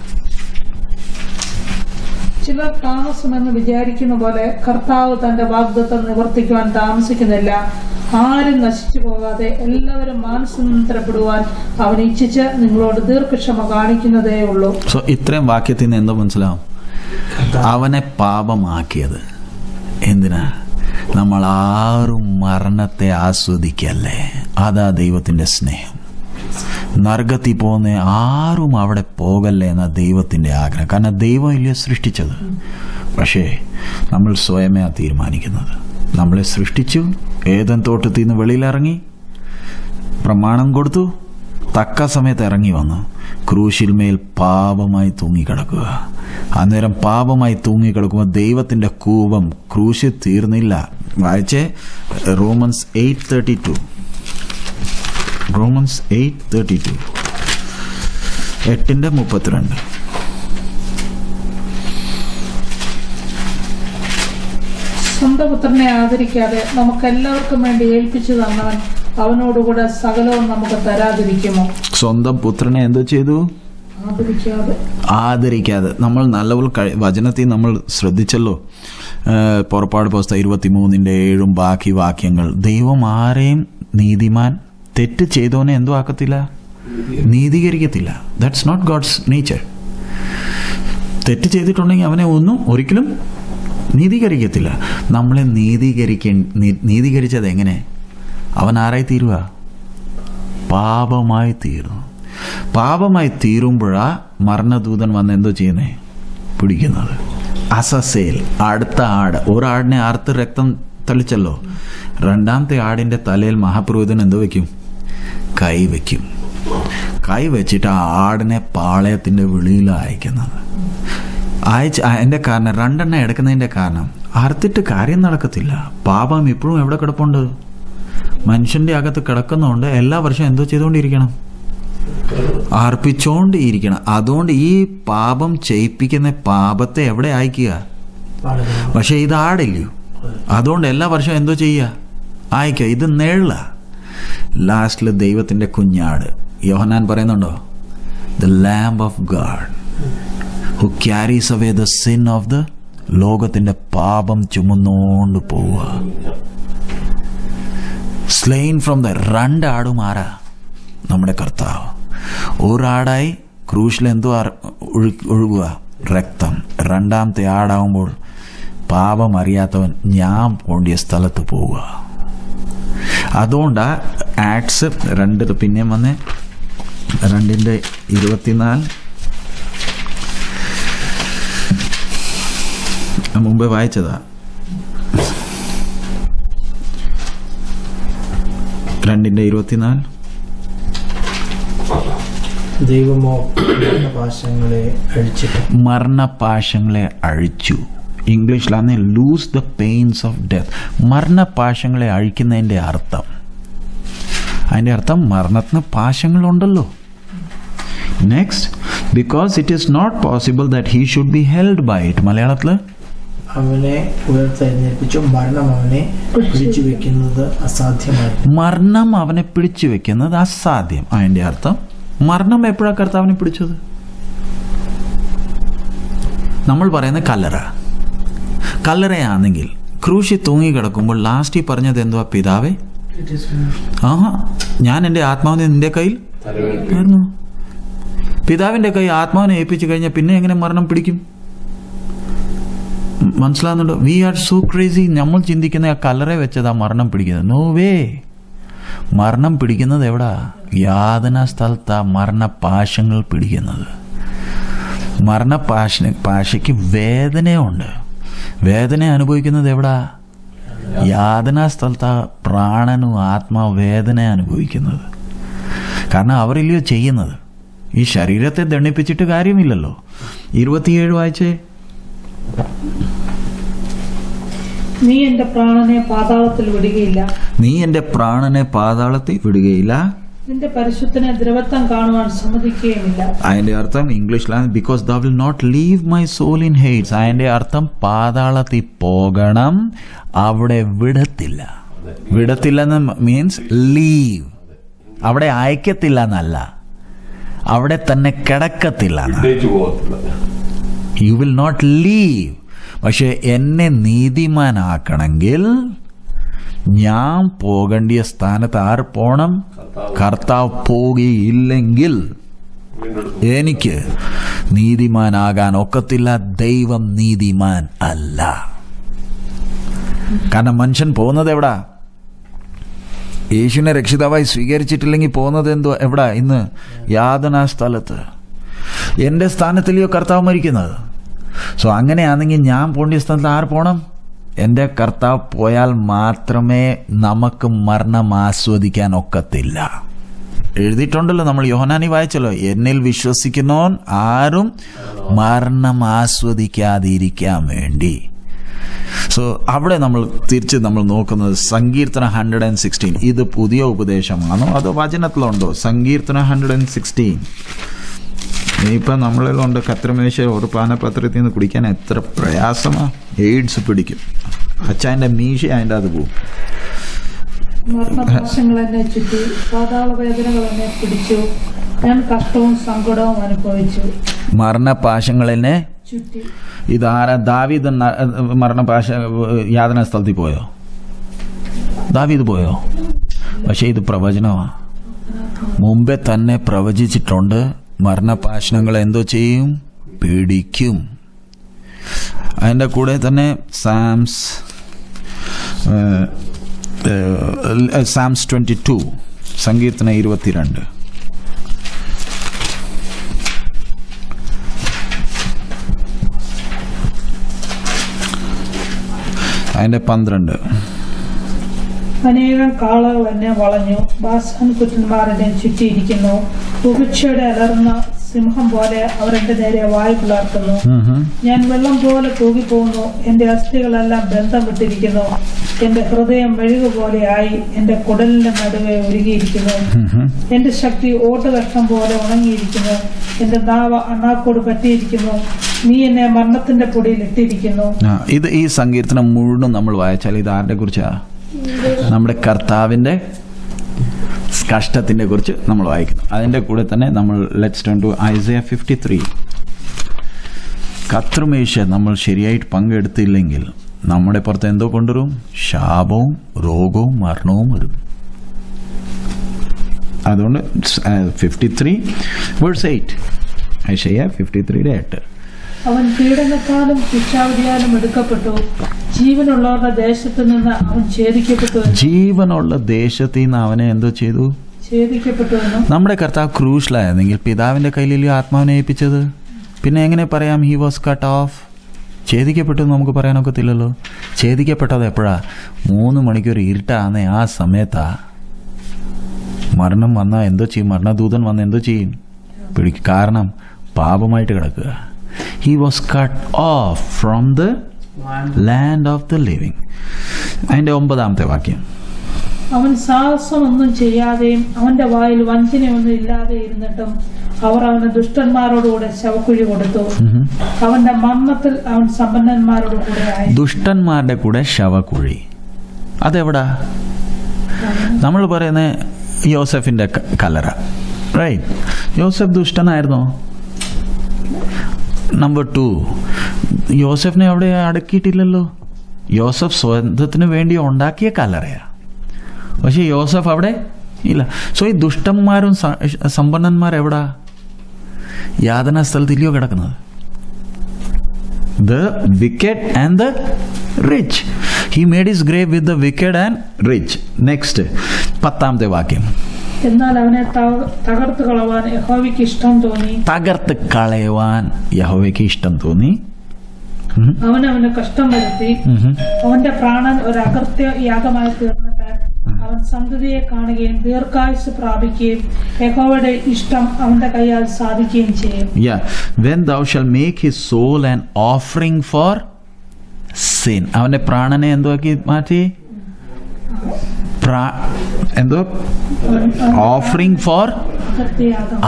ചിലർ താമസമെന്ന് വിചാരിക്കുന്ന പോലെ കർത്താവ് തന്റെ വാഗ്ദത്തം നിവർത്തിക്കുവാൻ താമസിക്കുന്നില്ല. ആരും നശിച്ചു പോകാതെ എല്ലാവരും മാനസാന്തരപ്പെടുവാൻ അവൻ ഇച്ഛിച്ച് നിങ്ങളോട് ദീർഘക്ഷമ കാണിക്കുന്നതേ ഉള്ളൂ. സോ ഇത്രയും വാക്യത്തിൽ നിന്ന് എന്തോ മനസ്സിലാവും? അവനെ പാപമാക്കിയത്. എന്തിനാ? നമ്മൾ ആരും മരണത്തെ ആസ്വദിക്കല്ലേ? അതാ ദൈവത്തിന്റെ സ്നേഹം. നർഗത്തിൽ പോകുന്ന ആരും അവിടെ പോകല്ലേ എന്ന ദൈവത്തിന്റെ ആഗ്രഹം. കാരണം ദൈവം ഇല്ല സൃഷ്ടിച്ചത്. പക്ഷേ നമ്മൾ സ്വയമേ തീരുമാനിക്കുന്നത്. നമ്മളെ സൃഷ്ടിച്ചു. ഏതൻ തോട്ടത്തിൽ നിന്ന് വെളിയിലിറങ്ങി. പ്രമാണം കൊടുത്തു. തക്ക സമയത്ത് ഇറങ്ങി വന്നു. ക്രൂശിൽ മേൽ പാപമായി തൂങ്ങിക്കിടക്കുക. അന്നേരം പാപമായി തൂങ്ങിക്കിടക്കുമ്പോൾ ദൈവത്തിന്റെ കൂപം ക്രൂശിൽ തീർന്നില്ല. വായിച്ചേ? Romans eight thirty two. Romans eight thirty two. എട്ടിന്റെ മുപ്പത്തിരണ്ട്. സ്വന്തം പുത്രനെ ആദരിക്കാതെ നമുക്കെല്ലാവർക്കും വേണ്ടി ഏൽപ്പിച്ചു തന്നവൻ അവനോടുകൂടെ സകലവും നമുക്ക് തരാതിരിക്കുമോ? സ്വന്തം പുത്രനെ എന്തോ ചെയ്തു? ആദരിക്കാതെ. നമ്മൾ നല്ലപോലെ കഴി വചനത്തിൽ നമ്മൾ ശ്രദ്ധിച്ചല്ലോ. പുറപ്പാട് പുസ്തകം ഇരുപത്തി മൂന്നിന്റെ ഏഴും ബാക്കി വാക്യങ്ങൾ. ദൈവം ആരെയും നീതിമാൻ തെറ്റ് ചെയ്തോനെ എന്തോ ആക്കത്തില്ല? നീതീകരിക്കത്തില്ല. ദാറ്റ്സ് നോട്ട് ഗോഡ്സ് നേച്ചർ തെറ്റ് ചെയ്തിട്ടുണ്ടെങ്കിൽ അവനെ ഒന്നും ഒരിക്കലും നീതീകരിക്കത്തില്ല. നമ്മളെ നീതീകരിക്ക നീതീകരിച്ചത് എങ്ങനെ? അവൻ ആരായി തീരുക പാപമായി തീരുന്നു പാപമായി തീരുമ്പോഴാ മരണദൂതൻ വന്ന് എന്തോ ചെയ്യുന്നേ? പിടിക്കുന്നത്. അസസേൽ അടുത്ത ആട്. ഒരാടിനെ അറുത്ത് രക്തം തളിച്ചല്ലോ. രണ്ടാമത്തെ ആടിന്റെ തലയിൽ മഹാപുരോഹിതൻ എന്തോ വെക്കും? കൈ വെക്കും. കൈ വെച്ചിട്ട് ആ ആടിനെ പാളയത്തിന്റെ വെളിയിൽ അയക്കുന്നത്. അയച്ച് എന്റെ കാരണം രണ്ടെണ്ണം എടുക്കുന്നതിന്റെ കാരണം. അറുത്തിട്ട് കാര്യം നടക്കത്തില്ല. പാപം ഇപ്പോഴും എവിടെ കിടപ്പുണ്ട്? മനുഷ്യന്റെ അകത്ത് കിടക്കുന്നതുകൊണ്ട് എല്ലാ വർഷവും എന്തോ ചെയ്തുകൊണ്ടിരിക്കണം. അർപ്പിച്ചോണ്ട് ഇരിക്കണം അതുകൊണ്ട് ഈ പാപം ചെയ്യിപ്പിക്കുന്ന പാപത്തെ എവിടെ അയക്കുക? പക്ഷെ ഇത് ആടില്ലയോ? അതുകൊണ്ട് എല്ലാ വർഷവും എന്തോ ചെയ്യുക? അയക്കുക. ഇത് നേള. ലാസ്റ്റിൽ ദൈവത്തിന്റെ കുഞ്ഞാട്. യോഹനാൻ പറയുന്നുണ്ടോ? The lamb of God who carries away the sin of the ലോകത്തിന്റെ പാപം ചുമന്നുകൊണ്ട് പോവുക. സ്ലെയിൻ ഫ്രം ദ രണ്ട് ആടും ആരാ? നമ്മുടെ കർത്താവ്. ഒരാടായി ക്രൂശിൽ എന്തോ ഒഴുകുക. രക്തം. രണ്ടാമത്തെ ആടാവുമ്പോൾ പാപം അറിയാത്തവൻ ഞാൻ പോണ്ടിയ സ്ഥലത്ത് പോവുക. അതുകൊണ്ടാ ആക്ട്സ് രണ്ട് പിന്നെ വന്ന്. രണ്ടിന്റെ ഇരുപത്തിനാല്. മുമ്പേ വായിച്ചതാ. രണ്ടിന്റെ ഇരുപത്തിനാല്. ദൈവമോ മരണപാശങ്ങളെ അഴിച്ചിട്ട് മരണപാശങ്ങളെ അഴിച്ചു. ഇംഗ്ലീഷിലാണ് loose the pains of death മരണപാശങ്ങളെ അഴിക്കുന്നതിന്റെ അർത്ഥം. അതിന്റെ അർത്ഥം മരണത്തിന് പാശങ്ങളുണ്ടല്ലോ. Next because it is not possible that he should be held by it മലയാളത്തിൽ അവനെ ഉയർത്തെഴുന്നേൽപ്പിച്ചു മരണം അവനെ പിടിച്ചു വെക്കുന്നത് അസാധ്യമായി മരണം അവനെ പിടിച്ചു വെക്കുന്നത് അസാധ്യം. അതിന്റെ അർത്ഥം മരണം എപ്പോഴാണ് കർത്താവിനെ പിടിച്ചത്? നമ്മൾ പറയുന്ന കല്ലറ. കല്ലറയാണെങ്കിൽ ക്രൂശി തൂങ്ങി കിടക്കുമ്പോൾ ലാസ്റ്റ് ഈ പറഞ്ഞത് എന്തുവാ പിതാവേ? ആഹാ ഞാൻ എന്റെ ആത്മാവിനെ നിന്റെ കയ്യിൽ തരുന്നു. പിതാവിന്റെ കൈ ആത്മാവിനെ ഏൽപ്പിച്ചു കഴിഞ്ഞാൽ പിന്നെ എങ്ങനെ മരണം പിടിക്കും? മനസ്സിലാകുന്നുണ്ടോ വി ആർ സോ ക്രേസി നമ്മൾ ചിന്തിക്കുന്ന ആ കലറെ വെച്ചതാ മരണം പിടിക്കുന്നത്. നോ വേ മരണം പിടിക്കുന്നത് എവിടാ? യാതന സ്ഥലത്താ മരണ പാശങ്ങൾ പിടിക്കുന്നത്. മരണ പാശ പാശയ്ക്ക് വേദനയുണ്ട്. വേദന അനുഭവിക്കുന്നത് എവിടാ? യാതനാ സ്ഥലത്താ പ്രാണനും ആത്മാ വേദന അനുഭവിക്കുന്നത്. കാരണം അവരില്ലയോ ചെയ്യുന്നത്? ഈ ശരീരത്തെ ദണ്ണിപ്പിച്ചിട്ട് കാര്യമില്ലല്ലോ. ഇരുപത്തിയേഴ് വായിച്ചേ. നീ എന്റെ പ്രാണനെ പാതാളത്തിൽ വിടുകയില്ല. നീ എന്റെ പ്രാണനെ പാതാളത്തിൽ വിടുകയില്ല. നിന്റെ പരിശുദ്ധനെ ദ്രവത്വം കാണുവാൻ സമ്മതിക്കുകയുമില്ല. അതിന്റെ അർത്ഥം ഇംഗ്ലീഷിലാണ് because the will not leave my soul in Hades അതിന്റെ അർത്ഥം പാതാളത്തിൽ പോകണം അവിടെ വിടത്തില്ല. വിടത്തില്ലെന്ന് മീൻസ് ലീവ് അവിടെ അയക്കത്തില്ല എന്നല്ല. അവിടെ തന്നെ കിടക്കത്തില്ല യു വിൽ നോട്ട് ലീവ് പക്ഷേ എന്നെ നീതിമാനാക്കണമെങ്കിൽ ഞാൻ പോകേണ്ടിയ സ്ഥാനത്ത് ആർ പോണം? കർത്താവ് പോകുകയില്ലെങ്കിൽ വീണ്ടെടുത്തു എനിക്ക് നീതിമാനാകാൻ ഒക്കത്തില്ല. ദൈവം നീതിമാൻ അല്ല. കാരണം മനുഷ്യൻ പോകുന്നത് എവിടാ? യേശുവിനെ രക്ഷിതാവായി സ്വീകരിച്ചിട്ടില്ലെങ്കിൽ പോകുന്നത് എന്തോ എവിടാ? ഇന്ന് യാതനാ സ്ഥലത്ത്. എന്റെ സ്ഥാനത്തിലെയോ കർത്താവ് മരിക്കുന്നത്? സോ അങ്ങനെയാണെങ്കിൽ ഞാൻ പോണ്ടിയ സ്ഥലത്ത് ആര് പോണം? എന്റെ കർത്താവ് പോയാൽ മാത്രമേ നമുക്ക് മരണം ആസ്വദിക്കാൻ ഒക്കത്തില്ല. എഴുതിയിട്ടുണ്ടല്ലോ നമ്മൾ യോഹനാനി വായിച്ചല്ലോ എന്നിൽ വിശ്വസിക്കുന്നവൻ ആരും മരണം ആസ്വദിക്കാതിരിക്കാൻ വേണ്ടി. സോ അവിടെ നമ്മൾ തിരിച്ച് നമ്മൾ നോക്കുന്നത് സങ്കീർത്തന ഹൺഡ്രഡ് ആൻഡ് സിക്സ്റ്റീൻ ഇത് പുതിയ ഉപദേശമാണോ? അതോ വചനത്തിലുണ്ടോ? സങ്കീർത്തന ഹൺഡ്രഡ് ആൻഡ് സിക്സ്റ്റീൻ ഇനിയിപ്പോൾ നമ്മളിലുണ്ട് കത്രമേശ ഒരു പാനപത്രത്തിൽ നിന്ന് കുടിക്കാൻ എത്ര പ്രയാസമാണ് എയ്ഡ്സ് പിടിക്കും. അച്ഛന്റെ മീശ അതിന്റെ അത് പോവും. മരണപാശങ്ങൾ എന്നെ ചുറ്റി പാതാള പിടിച്ചു. ഞാൻ കഷ്ടവും സങ്കടവും അനുഭവിച്ചു. ചുറ്റി. ഇതാരാ? ദാവീദ് മരണപാശ യാതന സ്ഥലത്തിൽ പോയോ? ദാവീദ് പോയോ? പക്ഷെ ഇത് പ്രവചനമാണ് മുമ്പേ തന്നെ പ്രവചിച്ചിട്ടുണ്ട്. മരണപാശനങ്ങൾ എന്തോ ചെയ്യും? പിടിക്കും. അതിന്റെ കൂടെ തന്നെ സാംസ് സാംസ് ട്വന്റി ടു സങ്കീർത്തന ഇരുപത്തിരണ്ട്. അതിന്റെ പന്ത്രണ്ട്. അനേകം കാളകൾ എന്നെ വളഞ്ഞു. ബാസാൻ കുറ്റന്മാരെ എന്നെ ചുറ്റിയിരിക്കുന്നു. പുകച്ചയുടെ അലർന്ന സിംഹം പോലെ അവർ എന്റെ നേരെ വായു പിളർത്തുന്നു ഞാൻ വെള്ളം പോലെ തൂകിപ്പോകുന്നു. എന്റെ അസ്ഥികളെല്ലാം ബന്ധം വിട്ടിരിക്കുന്നു. എന്റെ ഹൃദയം മെഴുകു പോലെയായി എന്റെ കുടലിന്റെ നടുവെ ഒരുകിയിരിക്കുന്നു. എന്റെ ശക്തി ഓട്ടുകഷ്ണം പോലെ ഉണങ്ങിയിരിക്കുന്നു. എന്റെ നാവ അണ്ണാക്കോട് പറ്റിയിരിക്കുന്നു. നീ എന്നെ മരണത്തിന്റെ പൊടിയിൽ ഇട്ടിരിക്കുന്നു. ഇത് ഈ സങ്കീർത്തനം മുഴുവൻ നമ്മൾ വായിച്ചാൽ ഇത് ആരുടെ കുറിച്ചാ? നമ്മുടെ കർത്താവിന്റെ കഷ്ടത്തിനെ കുറിച്ച് നമ്മൾ വായിക്കുന്നു. അതിന്റെ കൂടെ തന്നെ നമ്മൾ let's turn to Isaiah fifty three കത്രുമേശ നമ്മൾ ശരിയായിട്ട് പങ്കെടുത്തില്ലെങ്കിൽ നമ്മുടെ പുറത്ത് എന്തോ കൊണ്ടുവരും? ശാപവും രോഗവും മരണവും വരും. അതുകൊണ്ട് fifty three verse eight Isaiah fifty ത്രീയുടെ എട്ട്. അവൻ പീഡനത്താലും ശിക്ഷാവിധിയാലും എടുക്കപ്പെട്ടു. ജീവനുള്ളവരുടെ ദേശത്ത് നിന്ന് അവൻ ഛേദിക്കപ്പെട്ടു ജീവനുള്ള ദേശത്തിൽ നിന്ന് അവനെ എന്തോ ചെയ്തു? നമ്മുടെ കർത്താവ് ക്രൂശിലായിരുന്നെങ്കിൽ പിതാവിന്റെ കയ്യിലല്ലേ ആത്മാവിനെ ഏൽപ്പിച്ചത്? പിന്നെ എങ്ങനെ പറയാം? ഹി വാസ് കട്ട് ഓഫ് ഛേദിക്കപ്പെട്ടു എന്ന് നമുക്ക് പറയാനൊക്കത്തില്ലല്ലോ ഛേദിക്കപ്പെട്ടത് എപ്പോഴാ? മൂന്ന് മണിക്കൂർ ഇരുട്ടാന്ന് ആ സമയത്താ. മരണം വന്നാൽ എന്തോ ചെയ്യും? മരണദൂതൻ വന്ന എന്തോ ചെയ്യും? പിടിക്കും കാരണം പാപമായിട്ട് കിടക്കുക. He was cut off from the land of the living അതിന്റെ ഒമ്പതാമത്തെ വാക്യം. അവൻ സാഹസമൊന്നും ചെയ്യാതെയും അവന്റെ വായിൽ വഞ്ചനയൊന്നും ഇല്ലാതെ ഇരുന്നിട്ടും അവർ അവന് ദുഷ്ടന്മാരോടുകൂടെ ശവക്കുഴി കൊടുത്തു. അവന്റെ മരണത്തിൽ അവൻ സമ്പന്നന്മാരോട് കൂടെ ദുഷ്ടന്മാരുടെ കൂടെ ശവക്കുഴി. അതെവിടാ? നമ്മൾ പറയുന്ന യോസഫിന്റെ കലറ റൈറ്റ് യോസഫ് ദുഷ്ടനായിരുന്നോ? നമ്പർ ടു യോസഫിനെ അവിടെ അടക്കിയിട്ടില്ലല്ലോ. യോസഫ് സ്വന്തത്തിന് വേണ്ടി ഉണ്ടാക്കിയ കല്ലറയാ പക്ഷെ യോസഫ് അവിടെ ഇല്ല. സോ ഈ ദുഷ്ടന്മാരും സമ്പന്നന്മാരെവിടാ യാതന സ്ഥലത്തില്ലയോ കിടക്കുന്നത്? The wicked and the rich he made his grave with the wicked and rich next പത്താമത്തെ വാക്യം. എന്നാൽ അവനെ തകർത്ത് കളവാൻ യഹോവയ്ക്ക് ഇഷ്ടം തോന്നി. തകർത്ത് കളയുവാൻ യഹോവയ്ക്ക് ഇഷ്ടം തോന്നി. അവൻ അവന് കഷ്ടം വരുത്തി. അവന്റെ പ്രാണൻ ഒരു അകർത്യ യാഗമായി തീർന്നിട്ട് അവൻ സന്തതിയെ കാണുകയും ദീർഘായുസ് പ്രാപിക്കുകയും യഹോവയുടെ ഇഷ്ടം അവന്റെ കൈയാൽ സാധിക്കുകയും ചെയ്യും. When When thou shall his soul soul an for sin. അവന്റെ പ്രാണനെ എന്തുവാക്കി മാറ്റി? എന്തോ? ഓഫറിംഗ് ഫോർ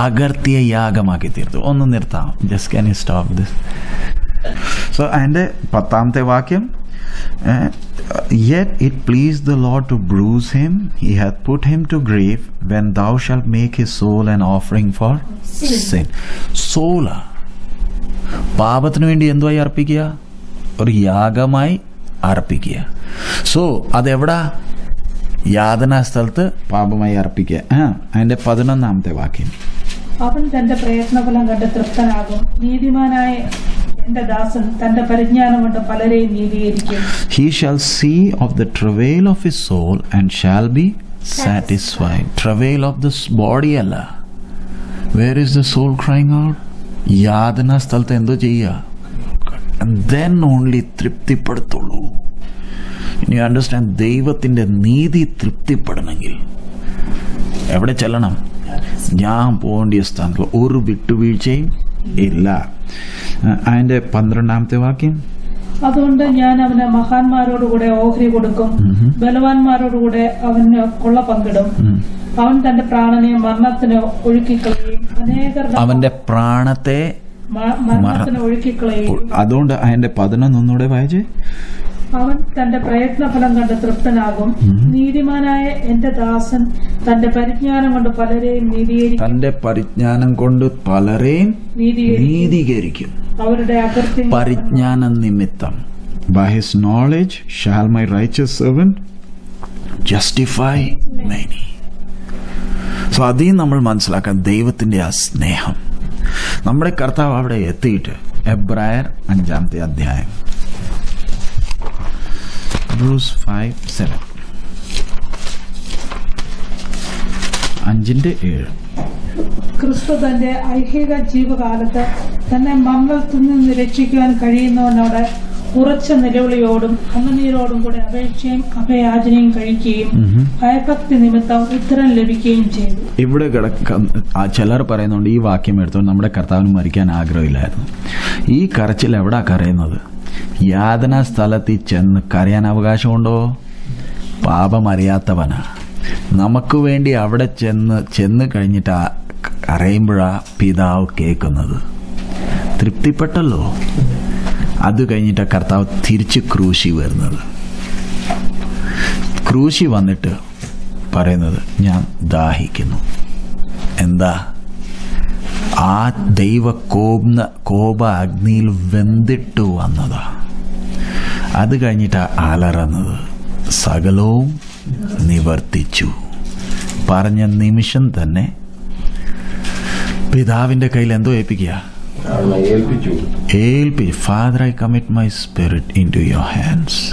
അകർത്തിയ യാഗമാക്കി തീർത്തു. ഒന്ന് നിർത്താം. Just can you stop this so അതിന്റെ പത്താമത്തെ വാക്യം yet it pleased the Lord to bruise him he hath put him to grave when thou shall make his soul and offering for sin Zola പാപത്തിന് വേണ്ടി എന്തുമായി അർപ്പിക്കുക? ഒരു യാഗമായി അർപ്പിക്കുക. So അതെവിടാ? യാതനാ സ്ഥലത്ത് പാപമായി അർപ്പിക്കുക. ആ അതിന്റെ പതിനൊന്നാമത്തെ വാക്യം. അവൻ തന്റെ പ്രയത്നഫലം കണ്ട് തൃപ്തനാകും. നീതിമാനായ എന്റെ ദാസൻ തന്റെ പരിജ്ഞാനം കൊണ്ട് പലരെയും നീതീകരിക്കും. He shall see of the travail of his soul and shall be satisfied. Travail of this body അല്ല. Where is the soul crying out? യാതന സ്ഥലത്ത് എന്തോ ചെയ്യുക. ദെൻ ഓൺലി തൃപ്തിപ്പെടുത്തുള്ളൂ. ഇനി അണ്ടർസ്റ്റാൻഡ് ദൈവത്തിന്റെ നീതി തൃപ്തിപ്പെടണമെങ്കിൽ. എവിടെ ചെല്ലണം? ഞാൻ പോകേണ്ടിയ സ്ഥാനത്ത് ഒരു വിട്ടുവീഴ്ചയും ഇല്ല. അതിന്റെ പന്ത്രണ്ടാമത്തെ വാക്യം? അതുകൊണ്ട് ഞാൻ അവന് മഹാന്മാരോടുകൂടെ ഓഹരി കൊടുക്കും. ബലവാന്മാരോടുകൂടെ അവന് കൊള്ള പങ്കിടും. അവൻ തന്റെ പ്രാണനെ മരണത്തിന് ഒഴുക്കിക്കളയും. അവന്റെ പ്രാണത്തെ മരണത്തിന് ഒഴുക്കിക്കളയും. അതുകൊണ്ട് അതിന്റെ പതിനൊന്നൊന്നുകൂടെ വായിച്ച്. അവൻ തന്റെ പ്രയത്നഫലം കണ്ട് തൃപ്തനാകും. നീതിമാനായ എന്റെ ദാസൻ തന്റെ പരിജ്ഞാനം കൊണ്ട് പലരെയും തന്റെ പരിജ്ഞാനം കൊണ്ട് പലരെയും നീതീകരിക്കും. അവരുടെ അകൃത്യം പരിജ്ഞാന നിമിത്തം. By his knowledge shall my righteous servant justify many so അതിൽ നമ്മൾ മനസ്സിലാക്കാൻ ദൈവത്തിന്റെ ആ സ്നേഹം. നമ്മുടെ കർത്താവ് അവിടെ എത്തിയിട്ട് എബ്രായർ അഞ്ചാമത്തെ അധ്യായം ഫൈവ് സെവൻ അഞ്ചിന്റെ ഏഴ്. ക്രിസ്തു തന്റെ ഐഹിക ജീവകാലത്ത് തന്നെ മരണത്തിൽ നിന്ന് രക്ഷിക്കുവാൻ കഴിയുന്നവനോട് ഉറച്ച നിലവിളിയോടും കണ്ണുനീരോടും കൂടെ അപേക്ഷയും അഭയാചനയും കഴിക്കുകയും ഭയഭക്തി നിമിത്തം ഉത്തരം ലഭിക്കുകയും ചെയ്തു. ഇവിടെ ചിലർ പറയുന്നുണ്ട് ഈ വാക്യം എടുത്തുകൊണ്ട് നമ്മുടെ കർത്താവിന് മരിക്കാൻ ആഗ്രഹമില്ലായിരുന്നു. ഈ കരച്ചിൽ എവിടാ കരയുന്നത്? യാതന സ്ഥലത്തിൽ ചെന്ന് കരയാൻ അവകാശമുണ്ടോ? പാപമറിയാത്തവനാ. നമുക്ക് വേണ്ടി അവിടെ ചെന്ന് ചെന്ന് കഴിഞ്ഞിട്ട് കരയുമ്പോഴാ പിതാവ് കേൾക്കുന്നത്. തൃപ്തിപ്പെട്ടല്ലോ? അത് കഴിഞ്ഞിട്ട് കർത്താവ് തിരിച്ച് ക്രൂശി വരുന്നത്. ക്രൂശി വന്നിട്ട് പറയുന്നത് ഞാൻ ദാഹിക്കുന്നു. എന്താ? ആ ദൈവ കോപ കോപ അഗ്നിയിൽ വെന്തിട്ട് വന്നതാ. അത് കഴിഞ്ഞിട്ടാ അലറന്നത് സകലവും നിവർത്തിച്ചു. പറഞ്ഞ നിമിഷം തന്നെ പിതാവിന്റെ കയ്യിൽ എന്തോ ഏൽപ്പിക്കുക. ഏൽപ്പി Father I commit my spirit into your hands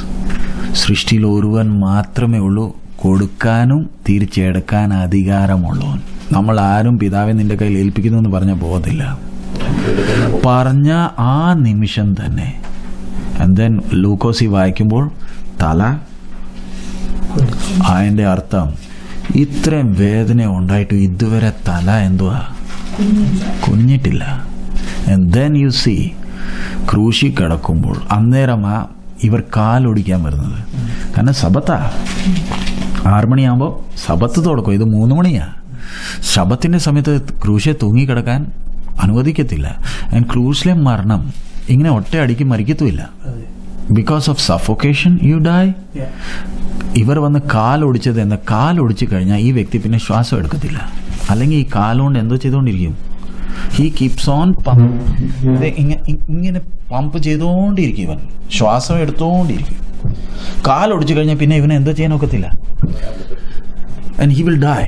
സൃഷ്ടിയിൽ ഒരുവൻ മാത്രമേ ഉള്ളൂ. കൊടുക്കാനും തിരിച്ചെടുക്കാൻ അധികാരമുള്ളവൻ. നമ്മൾ ആരും പിതാവെ നിന്റെ കയ്യിൽ ഏൽപ്പിക്കുന്നു എന്ന് പറഞ്ഞ ബോധമില്ല. പറഞ്ഞ ആ നിമിഷം തന്നെ. ആൻഡ് ദെൻ ലൂക്കോസി വായിക്കുമ്പോൾ തല അതിന്റെ അർത്ഥം ഇത്രയും വേദന ഉണ്ടായിട്ട് ഇതുവരെ തല എന്തുവാ? കുഞ്ഞിട്ടില്ല ദെൻ യു സി ക്രൂശി കിടക്കുമ്പോൾ അന്നേരമാ ഇവർ കാലൊടിക്കാൻ വരുന്നത്. കാരണം സബത്താ. ആറുമണിയാകുമ്പോൾ സബത്ത് തുടക്കും. ഇത് മൂന്ന് മണിയാ. ശബത്തിന്റെ സമയത്ത് ക്രൂശെ തൂങ്ങിക്കിടക്കാൻ അനുവദിക്കത്തില്ല. ആൻഡ് ക്രൂസിലെ മരണം ഇങ്ങനെ ഒറ്റയടിക്ക് മരിക്കത്തുമില്ല. Because of suffocation you die ഇവർ വന്ന് കാലൊടിച്ചത് എന്ന കാലൊടിച്ചു കഴിഞ്ഞാൽ ഈ വ്യക്തി പിന്നെ ശ്വാസം എടുക്കത്തില്ല. അല്ലെങ്കിൽ ഈ കാലുകൊണ്ട് എന്തോ ചെയ്തുകൊണ്ടിരിക്കും. ഹി കീപ്സ് ഓൺ പമ്പ് ഇങ്ങനെ പമ്പ് ചെയ്തുകൊണ്ടിരിക്കും ഇവൻ. ശ്വാസം എടുത്തുകൊണ്ടിരിക്കും. കാലൊടിച്ചു കഴിഞ്ഞാൽ പിന്നെ ഇവനെ എന്തോ ചെയ്യാൻ ഒക്കത്തില്ല. ആൻഡ് ഹി വിൽ ഡൈ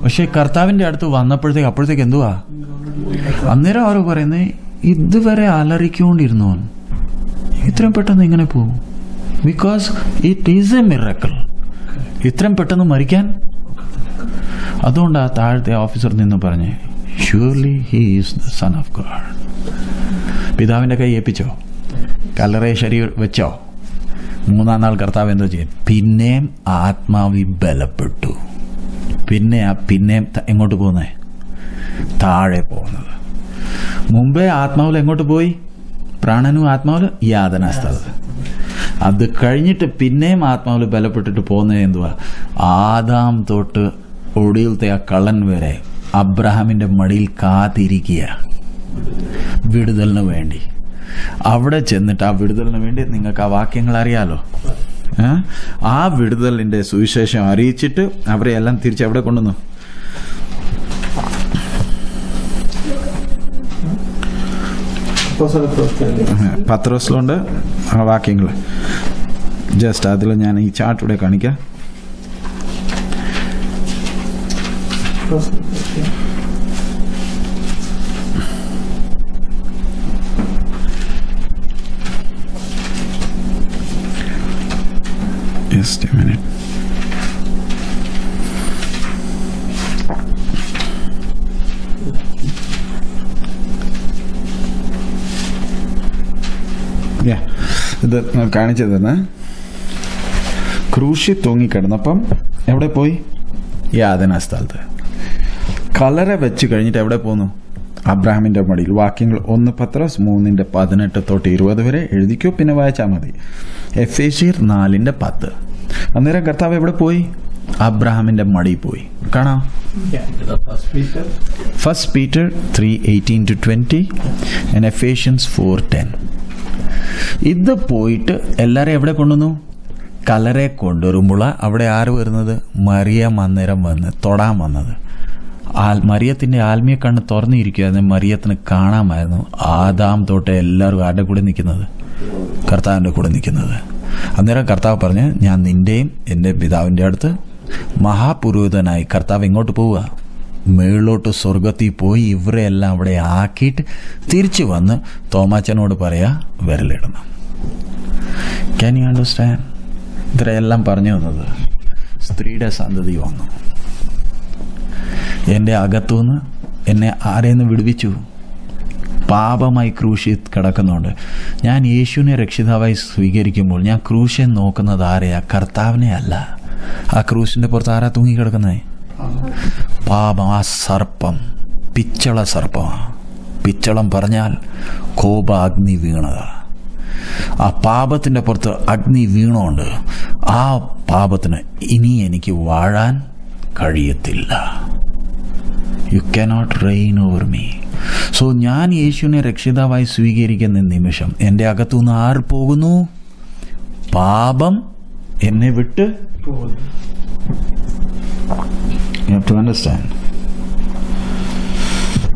പക്ഷെ കർത്താവിന്റെ അടുത്ത് വന്നപ്പോഴത്തേക്ക് അപ്പോഴത്തേക്ക് എന്തുവാ? അന്നേരം അവർ പറയുന്നത് ഇതുവരെ അലറിക്കൊണ്ടിരുന്നു ഇത്രയും പെട്ടെന്ന് ഇങ്ങനെ പോകും? Because it is a miracle ഇത്രയും പെട്ടെന്ന് മരിക്കാൻ? അതുകൊണ്ട് ആ താഴത്തെ ഓഫീസർ നിന്ന് പറഞ്ഞ് surely he is the son of God പിതാവിന്റെ കൈ ഏൽപ്പിച്ചോ? കല്ലറയെ ശരീരം വെച്ചോ? മൂന്നാം നാൾ കർത്താവ് എന്തോ ചെയ്യും? പിന്നെയും ആത്മാവി ബലപ്പെട്ടു. പിന്നെ ആ പിന്നെയും എങ്ങോട്ട് പോകുന്നേ? താഴെ പോകുന്നത്. മുമ്പേ ആത്മാവിൽ എങ്ങോട്ട് പോയി? പ്രാണനും ആത്മാവിൽ യാതനാ സ്ഥലത്ത്. അത് കഴിഞ്ഞിട്ട് പിന്നെയും ആത്മാവിൽ ബലപ്പെട്ടിട്ട് പോകുന്നത് എന്തുവാ? ആദാം തൊട്ട് ഒടിയിലത്തെ ആ കള്ളൻ വരെ അബ്രഹാമിന്റെ മടിയിൽ കാത്തിരിക്കുക. വിടുതലിന് വേണ്ടി. അവിടെ ചെന്നിട്ട് ആ വിടുതലിന് വേണ്ടി നിങ്ങൾക്ക് ആ വാക്യങ്ങൾ അറിയാലോ? ആ വിടുതലിന്റെ സുവിശേഷം അറിയിച്ചിട്ട് അവരെ എല്ലാം തിരിച്ച് എവിടെ കൊണ്ടുവന്നു? പത്രോസിലുണ്ട്. ആ വാക്യങ്ങൾ. ജസ്റ്റ് അതിൽ ഞാൻ ഈ ചാർട്ട് ഇവിടെ കാണിക്കാം അപ്പോസ്തല പ്രവൃത്തി Just a minute. Yeah. ഇത് ഞാൻ കാണിച്ചു തന്നെ ക്രൂശി തൂങ്ങിക്കിടന്നപ്പം എവിടെ പോയി? യാതന സ്ഥലത്ത്. കലര വെച്ച് കഴിഞ്ഞിട്ട് എവിടെ പോന്നു? അബ്രാഹിമിന്റെ മടിയിൽ. വാക്യങ്ങൾ ഒന്ന് പത്രസ് മൂന്നിന്റെ പതിനെട്ട് തൊട്ട് ഇരുപത് വരെ എഴുതിക്കോ പിന്നെ വായിച്ചാൽ മതി. എഫ് എ നാലിന്റെ പത്ത്. അന്നേരം കർത്താവ് എവിടെ പോയി? അബ്രാഹിമിന്റെ മടിയിൽ പോയി. കാണാ. First Peter three eighteen to twenty and Ephesians four ten ഇത് പോയിട്ട് എല്ലാവരും എവിടെ കൊണ്ടുവന്നു? കലരെ കൊണ്ടുവരുമ്പോൾ അവിടെ ആര് വരുന്നത്? മറിയ മന്ദിരം വന്ന് തൊടാൻ വന്നത്. ആൽ മറിയത്തിന്റെ ആത്മീയ കണ്ണ് തുറന്നിരിക്കുമായിരുന്നു മറിയത്തിന് കാണാമായിരുന്നു. ആദാം തൊട്ട് എല്ലാവരും ആരുടെ കൂടെ നിൽക്കുന്നത്? കർത്താവിന്റെ കൂടെ നിൽക്കുന്നത്. അന്നേരം കർത്താവ് പറഞ്ഞ് ഞാൻ നിന്റെയും എന്റെ പിതാവിന്റെ അടുത്ത് മഹാപുരോഹിതനായി കർത്താവ് എങ്ങോട്ട് പോവുക? മേളിലോട്ട് സ്വർഗത്തിൽ പോയി ഇവരെ എല്ലാം അവിടെ ആക്കിയിട്ട് തിരിച്ചു വന്ന് തോമാച്ചനോട് പറയാ വിരലിടണം. ക്യാൻ യു അണ്ടർസ്റ്റാൻഡ് ഇത്രയെല്ലാം പറഞ്ഞു തന്നത് സ്ത്രീയുടെ സന്തതി വന്നു. എന്റെ അകത്തുനിന്ന് എന്നെ ആരെന്ന് വിടുവിച്ചു? പാപമായി ക്രൂശി കിടക്കുന്നുണ്ട്. ഞാൻ യേശുവിനെ രക്ഷിതാവായി സ്വീകരിക്കുമ്പോൾ ഞാൻ ക്രൂശൻ നോക്കുന്നത് ആരെയാ? കർത്താവിനെ അല്ല ആ ക്രൂശിന്റെ പുറത്ത് ആരാ തൂങ്ങിക്കിടക്കുന്നേ? പാപം ആ സർപ്പം പിച്ചള സർപ്പമാണ് പിച്ചളം പറഞ്ഞാൽ കോപാഗ്നി വീണത. ആ പാപത്തിന്റെ പുറത്ത് അഗ്നി വീണുകൊണ്ട് ആ പാപത്തിന് ഇനി എനിക്ക് വാഴാൻ കഴിയത്തില്ല. You cannot reign over me so ഞാൻ യേശുവിനെ രക്ഷിതാവായി സ്വീകരിക്കുന്ന നിമിഷം എന്റെ അകത്തു നിന്ന് ആർ പോകുന്നു? പാപം എന്നെ വിട്ട് യു ഹാവ് ടു അണ്ടർസ്റ്റാൻഡ്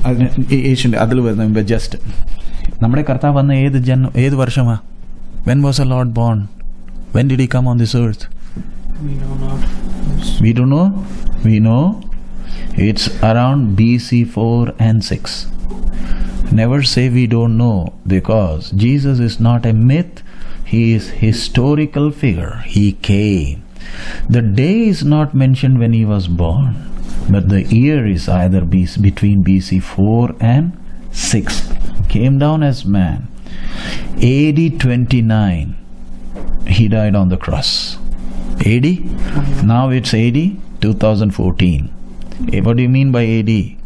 അതിന് ഈ യേശുവിൻ്റെ അതിൽ വരുന്ന ജസ്റ്റ് നമ്മുടെ കർത്താവ് വന്ന ഏത് ജന്മ ഏത് വർഷമാ when was a lord born when did he come on this earth We know not. We don't know. We know it's around BC 4 and 6. Never say we don't know because Jesus is not a myth. He is historical figure. He came. The day is not mentioned when he was born, but the year is either BC, between BC 4 and 6. Came down as man. AD 29 he died on the cross. AD? Now it's AD 2014. Eh, What do you mean by AD?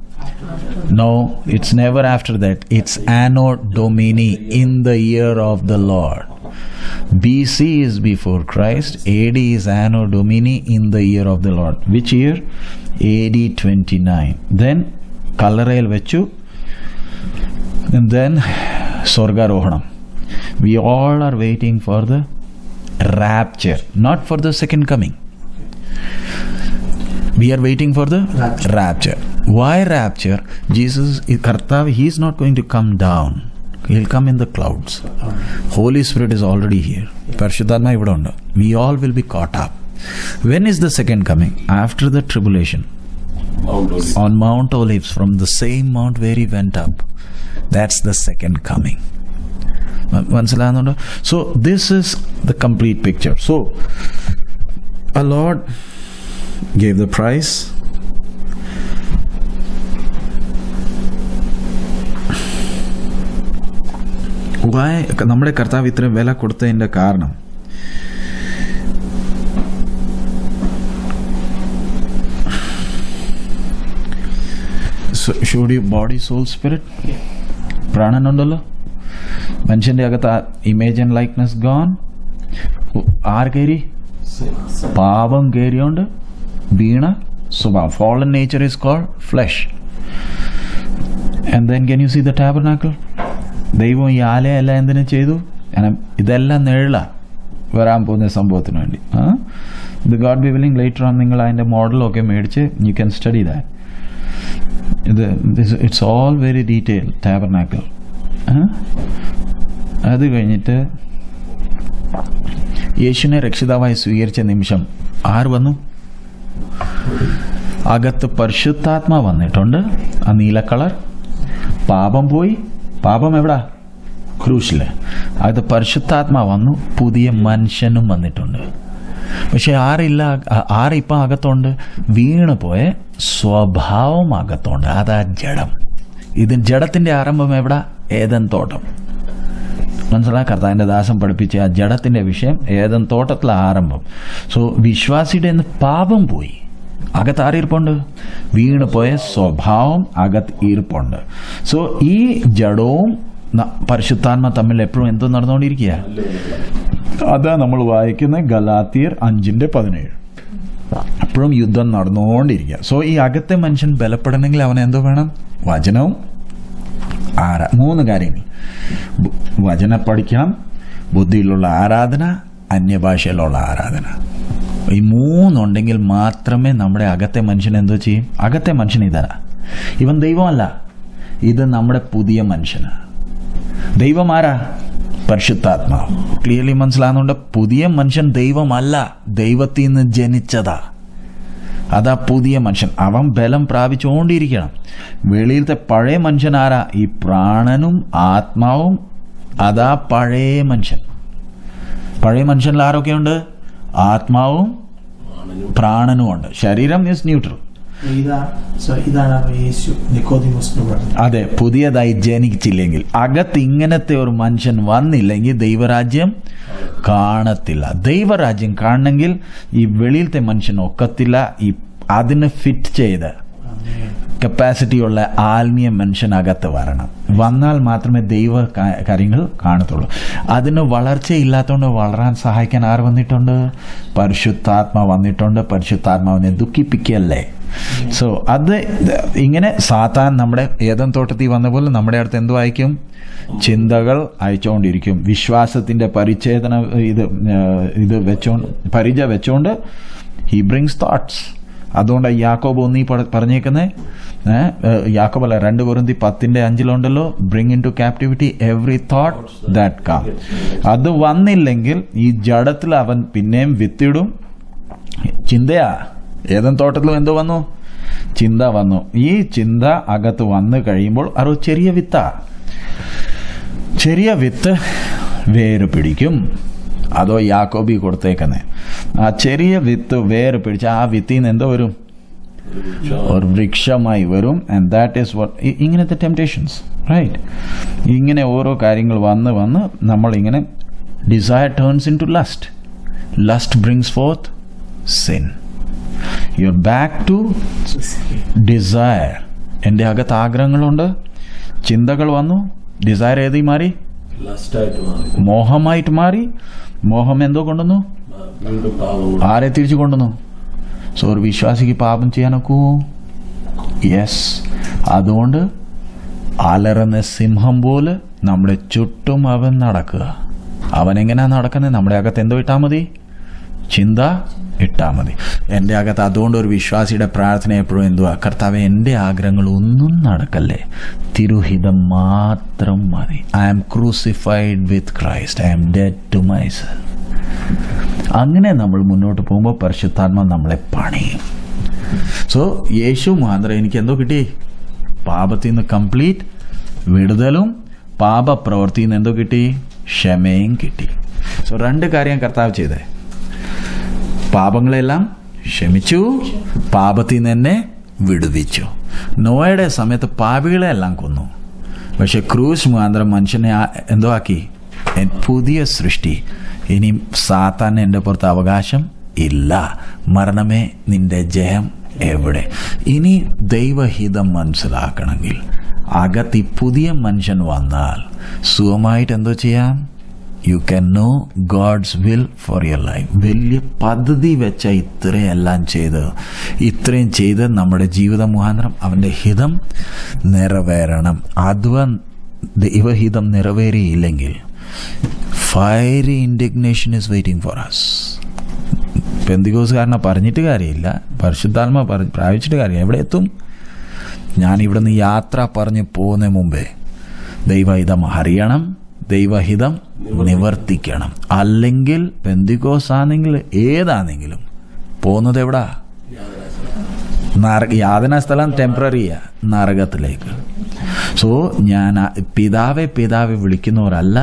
No, it's never after that. It's Anno Domini in the year of the Lord. BC is before Christ, AD is Anno Domini in the year of the Lord. Which year? AD 29. Then Kalarayal Vechu, and then Sorgarohanam. We all are waiting for the rapture, not for the second coming. We are waiting for the Rapture. rapture. Why rapture? Jesus, Kartav, he is not going to come down. He'll come in the clouds. Holy Spirit is already here. Parishuddhatma, you. We all will be caught up. When is the second coming? After the tribulation. Mount on Mount Olives, from the same mount where he went up. That's the second coming. So, this is the complete picture. So, a Lord gave the price, വായ നമ്മുടെ കർത്താവ് ഇത്രയും വില കൊടുത്തതിന്റെ കാരണം. Should you body soul spirit പ്രാണനുണ്ടല്ലോ മനുഷ്യന്റെ അകത്ത് image and likeness gone are കയറി? പാപം കയറിയോണ്ട് വീണ സ്വഭാവം. Fallen nature is call flesh and then can you see the tabernacle ദൈവം ഈ ആലയല്ല എന്തിനു ചെയ്തു? കാരണം ഇതെല്ലാം നിഴല വരാൻ പോകുന്ന സംഭവത്തിന് വേണ്ടി. ഇത് ഗാഡ് ബി വില്ലിംഗ് ലേറ്റർ ആണ് നിങ്ങൾ അതിന്റെ മോഡലൊക്കെ മേടിച്ച് യു ക്യാൻ സ്റ്റഡി ദാറ്റ് ഇത് it's all very detail tabernacle അത് കഴിഞ്ഞിട്ട് യേശുവിനെ രക്ഷിതാവായി സ്വീകരിച്ച നിമിഷം ആര് വന്നു? അകത്ത് പരിശുദ്ധാത്മ വന്നിട്ടുണ്ട്. ആ നീല കളർ പാപം പോയി. പാപം എവിടാ? ക്രൂശിൽ. അത് പരിശുദ്ധാത്മ വന്നു പുതിയ മനുഷ്യനും വന്നിട്ടുണ്ട്. പക്ഷെ ആരില്ല ആരിപ്പം അകത്തുണ്ട് വീണ് പോയ സ്വഭാവം അകത്തുണ്ട്. അതാ ജഡം. ഇത് ജഡത്തിന്റെ ആരംഭം എവിടാ? ഏതൻ തോട്ടം. മനസ്സിലാ? കർത്താവിന്റെ ദാസം പഠിപ്പിച്ച ആ ജഡത്തിന്റെ വിഷയം ഏതൻ തോട്ടത്തിലെ ആരംഭം. സോ വിശ്വാസിയുടെ പാപം പോയി. അകത്ത് ആരിപ്പുണ്ട് വീണ് പോയ സ്വഭാവം അകത്ത് ഈർപ്പുണ്ട് സോ ഈ ജഡവും പരിശുദ്ധാത്മ തമ്മിൽ എപ്പോഴും എന്തോ നടന്നുകൊണ്ടിരിക്കുക? അതാ നമ്മൾ വായിക്കുന്ന ഗലാത്തിയർ അഞ്ചിന്റെ പതിനേഴ്. അപ്പോഴും യുദ്ധം നടന്നുകൊണ്ടിരിക്കുക. സോ ഈ അകത്തെ മനുഷ്യൻ ബലപ്പെടണമെങ്കിൽ അവൻ എന്തോ വേണം? വചനവും. ആരാ? മൂന്ന് കാര്യങ്ങൾ. വചന പഠിക്കണം. ബുദ്ധിയിലുള്ള ആരാധന അന്യഭാഷയിലുള്ള ആരാധന. ഈ മൂന്നുണ്ടെങ്കിൽ മാത്രമേ നമ്മുടെ അകത്തെ മനുഷ്യൻ എന്തോ ചെയ്യും? അകത്തെ മനുഷ്യൻ ഇതാ. ഇവൻ ദൈവമല്ല. ഇത് നമ്മുടെ പുതിയ മനുഷ്യനാണ് ദൈവം ആരാ? പരിശുദ്ധാത്മാവ്. ക്ലിയർലി മനസ്സിലാകുന്നുണ്ട്? പുതിയ മനുഷ്യൻ ദൈവമല്ല. ദൈവത്തിൽ നിന്ന് ജനിച്ചതാ. അതാ പുതിയ മനുഷ്യൻ. അവൻ ബലം പ്രാപിച്ചുകൊണ്ടിരിക്കണം. വെളിയിലത്തെ പഴയ മനുഷ്യൻ ആരാ? ഈ പ്രാണനും ആത്മാവും. അതാ പഴയ മനുഷ്യൻ. പഴയ മനുഷ്യനിൽ ആരൊക്കെയുണ്ട്? ആത്മാവും പ്രാണനുമുണ്ട്. ശരീരം ഈസ് ന്യൂട്രൽ അതെ പുതിയതായി ജനിച്ചില്ലെങ്കിൽ അകത്ത് ഇങ്ങനത്തെ ഒരു മനുഷ്യൻ വന്നില്ലെങ്കിൽ ദൈവരാജ്യം കാണത്തില്ല. ദൈവരാജ്യം കാണണമെങ്കിൽ ഈ വെളിയിലത്തെ മനുഷ്യൻ ഒക്കത്തില്ല. ഈ അതിന് ഫിറ്റ് ചെയ്ത് കപ്പാസിറ്റി ഉള്ള ആത്മീയ മനുഷ്യനകത്ത് വരണം. വന്നാൽ മാത്രമേ ദൈവ കാര്യങ്ങൾ കാണത്തുള്ളൂ. അതിന് വളർച്ചയില്ലാത്തതുകൊണ്ട് വളരാൻ സഹായിക്കാൻ ആർ വന്നിട്ടുണ്ട്? പരിശുദ്ധാത്മ വന്നിട്ടുണ്ട്. പരിശുദ്ധാത്മാവിനെ ദുഃഖിപ്പിക്കല്ലേ? സോ അത് ഇങ്ങനെ സാത്താൻ നമ്മുടെ ഏതം തോട്ടത്തിൽ വന്ന പോലെ നമ്മുടെ അടുത്ത് എന്തു അയക്കും ചിന്തകൾ അയച്ചുകൊണ്ടിരിക്കും. വിശ്വാസത്തിന്റെ പരിച്ഛേദന ഇത് ഇത് വെച്ചോണ്ട് പരിച വെച്ചോണ്ട് ഹി ബ്രിങ്സ് തോട്ട്സ് അതുകൊണ്ട് യാക്കോബ് ഒന്നീ പറഞ്ഞേക്കുന്നത് യാക്കോബല്ല രണ്ട് പൊരുന്തി പത്തിന്റെ അഞ്ചിലുണ്ടല്ലോ. Bring into captivity every thought that came അത് വന്നില്ലെങ്കിൽ ഈ ജഡത്തിൽ അവൻ പിന്നെയും വിത്തിടും. ചിന്തയാ. ഏതൻ തോട്ടത്തിലും എന്തോ വന്നു? ചിന്ത വന്നു. ഈ ചിന്ത അകത്ത് വന്നു കഴിയുമ്പോൾ അത് ചെറിയ വിത്താ. ചെറിയ വിത്ത് വേര് പിടിക്കും. അതോ യാക്കോബി കൊടുത്തേക്കുന്നേ. ആ ചെറിയ വിത്ത് വേര് പിടിച്ച് ആ വിത്തിൽ നിന്ന് എന്തോ വരും ഒരു വൃക്ഷമായി വരും ആൻഡ് ദാറ്റ് ഈസ് വാട്ട് ഇങ്ങനത്തെ ടെംപ്റ്റേഷൻസ് റൈറ്റ് ഇങ്ങനെ ഓരോ കാര്യങ്ങൾ വന്ന് വന്ന് നമ്മൾ ഇങ്ങനെ desire turns into lust lust brings forth sin you are back to desire എന്റെ അകത്ത് ആഗ്രഹങ്ങളുണ്ട് ചിന്തകൾ വന്നു ഡിസയർ ഏതി മാറി. മോഹമായിട്ട് മാറി. മോഹം എന്തോ കൊണ്ടുവന്നു? ആരെ തിരിച്ചു കൊണ്ടുവന്നു? സോ ഒരു വിശ്വാസിക്ക് പാപം ചെയ്യാൻ ഒക്കുമോ യെസ് അതുകൊണ്ട് അലറുന്ന സിംഹം പോലെ നമ്മുടെ ചുറ്റും അവൻ നടക്കുക. അവൻ എങ്ങനെയാ നടക്കുന്നത് നമ്മുടെ അകത്ത് എന്തോ ഇട്ടാൽ മതി? ചിന്ത ഇട്ടാൽ മതി. എന്റെ അകത്ത് അതുകൊണ്ട് ഒരു വിശ്വാസിയുടെ പ്രാർത്ഥന എപ്പോഴും എന്തുവാ? കർത്താവ് എന്റെ ആഗ്രഹങ്ങൾ ഒന്നും നടക്കല്ലേ. തിരുഹിതം മാത്രം മതി. I am crucified with Christ I am dead to myself അങ്ങനെ നമ്മൾ മുന്നോട്ട് പോകുമ്പോൾ പരിശുദ്ധാത്മ നമ്മളെ പണിയും. സോ യേശു മാത്രം എനിക്ക് എന്തോ കിട്ടി? പാപത്തിൽ നിന്ന് കംപ്ലീറ്റ് വിടുതലും പാപപ്രവൃത്തിയിൽ നിന്ന് എന്തോ കിട്ടി? ക്ഷമയും കിട്ടി. സോ രണ്ട് കാര്യം കർത്താവ് ചെയ്തേ. പാപങ്ങളെല്ലാം ക്ഷമിച്ചു പാപത്തിൽ നിന്ന് വിടുവിച്ചു. നോയയുടെ സമയത്ത് പാപികളെ എല്ലാം കൊന്നു. പക്ഷെ ക്രൂസ് മുഖാന്തരം മനുഷ്യനെ എന്തോ ആക്കി? പുതിയ സൃഷ്ടി. ഇനി സാത്താൻ എന്റെ പുറത്ത് അവകാശം ഇല്ല. മരണമേ നിന്റെ ജയം എവിടെ? ഇനി ദൈവഹിതം മനസ്സിലാക്കണമെങ്കിൽ അകത്ത് ഈ പുതിയ മനുഷ്യൻ വന്നാൽ സുഖമായിട്ട് എന്തോ ചെയ്യാം? You can know God's will for your life വലിയ പദ്ധതി വെച്ച ഇത്രയെല്ലാം ചെയ്ത് ഇത്രയും ചെയ്ത് നമ്മുടെ ജീവിത മുഖാന്തരം അവന്റെ ഹിതം നിറവേറണം. അഥവാ ദൈവഹിതം നിറവേറിയില്ലെങ്കിൽ fiery indignation is waiting for us പെന്തികോസുകാരനെ പറഞ്ഞിട്ട് കാര്യമില്ല. പരിശുദ്ധാത്മ പറഞ്ഞ് പ്രാപിച്ചിട്ട് കാര്യം എവിടെ എത്തും? ഞാൻ ഇവിടുന്ന് യാത്ര പറഞ്ഞ് പോകുന്ന മുമ്പേ ദൈവഹിതം അറിയണം ദൈവഹിതം നിവർത്തിക്കണം. അല്ലെങ്കിൽ പെന്തികോസ് ആണെങ്കിൽ ഏതാണെങ്കിലും പോകുന്നത് എവിടാ? യാതന സ്ഥലം ടെമ്പററിയാ നരകത്തിലേക്ക്. സോ ഞാൻ പിതാവെ പിതാവെ വിളിക്കുന്നവരല്ല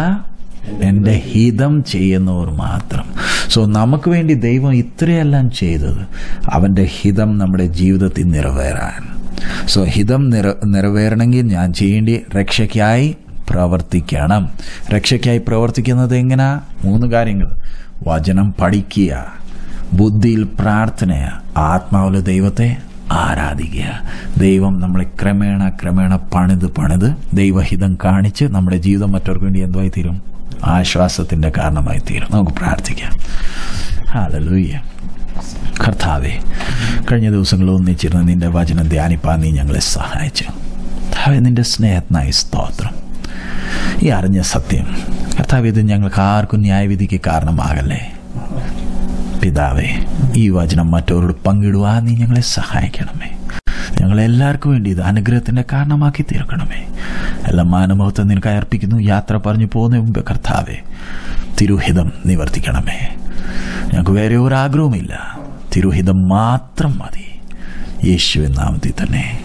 എന്റെ ഹിതം ചെയ്യുന്നവർ മാത്രം. സോ നമുക്ക് വേണ്ടി ദൈവം ഇത്രയെല്ലാം ചെയ്തത് അവന്റെ ഹിതം നമ്മുടെ ജീവിതത്തിൽ നിറവേറാൻ. സോ ഹിതം നിറ നിറവേറണമെങ്കിൽ ഞാൻ ചെയ്യേണ്ടി രക്ഷയ്ക്കായി പ്രവർത്തിക്കണം. രക്ഷയ്ക്കായി പ്രവർത്തിക്കുന്നത് എങ്ങനെയാ മൂന്ന് കാര്യങ്ങൾ. വചനം പഠിക്കുക. ബുദ്ധിയിൽ പ്രാർത്ഥന. ആത്മാവിലെ ദൈവത്തെ ആരാധിക്കുക. ദൈവം നമ്മളെ ക്രമേണ ക്രമേണ പണിത് പണിത് ദൈവഹിതം കാണിച്ച് നമ്മുടെ ജീവിതം മറ്റവർക്ക് വേണ്ടി എന്തുമായി തീരും ആശ്വാസത്തിന്റെ കാരണമായി തീരും നമുക്ക് പ്രാർത്ഥിക്കാം. ഹാലലൂയ്യ കർത്താവെ കഴിഞ്ഞ ദിവസങ്ങളിൽ ഒന്നിച്ചിരുന്ന് നിന്റെ വചനം ധ്യാനിപ്പാൻ നീ ഞങ്ങളെ സഹായിച്ചു. കർത്താവെ നിന്റെ സ്നേഹത്തിനായി സ്തോത്രം. ഈ അറിഞ്ഞ സത്യം. കർത്താവ് ഇത് ഞങ്ങൾക്ക് ആർക്കും ന്യായവിധിക്ക് കാരണമാകല്ലേ? പിതാവേ ഈ വചനം മറ്റവരോട് പങ്കിടുവാൻ നീ ഞങ്ങളെ സഹായിക്കണമേ. ഞങ്ങളെല്ലാവർക്കും വേണ്ടി ഇത് അനുഗ്രഹത്തിന്റെ കാരണമാക്കി തീർക്കണമേ. എല്ലാ മാനമഹത്വം നിനക്ക് അർപ്പിക്കുന്നു. യാത്ര പറഞ്ഞു പോകുന്ന മുമ്പ് കർത്താവെ തിരുഹിതം നിവർത്തിക്കണമേ. ഞങ്ങൾക്ക് വേറെ ഒരു ആഗ്രഹവുമില്ല തിരുഹിതം മാത്രം മതി. യേശുവിൻ നാമത്തിൽ തന്നെ.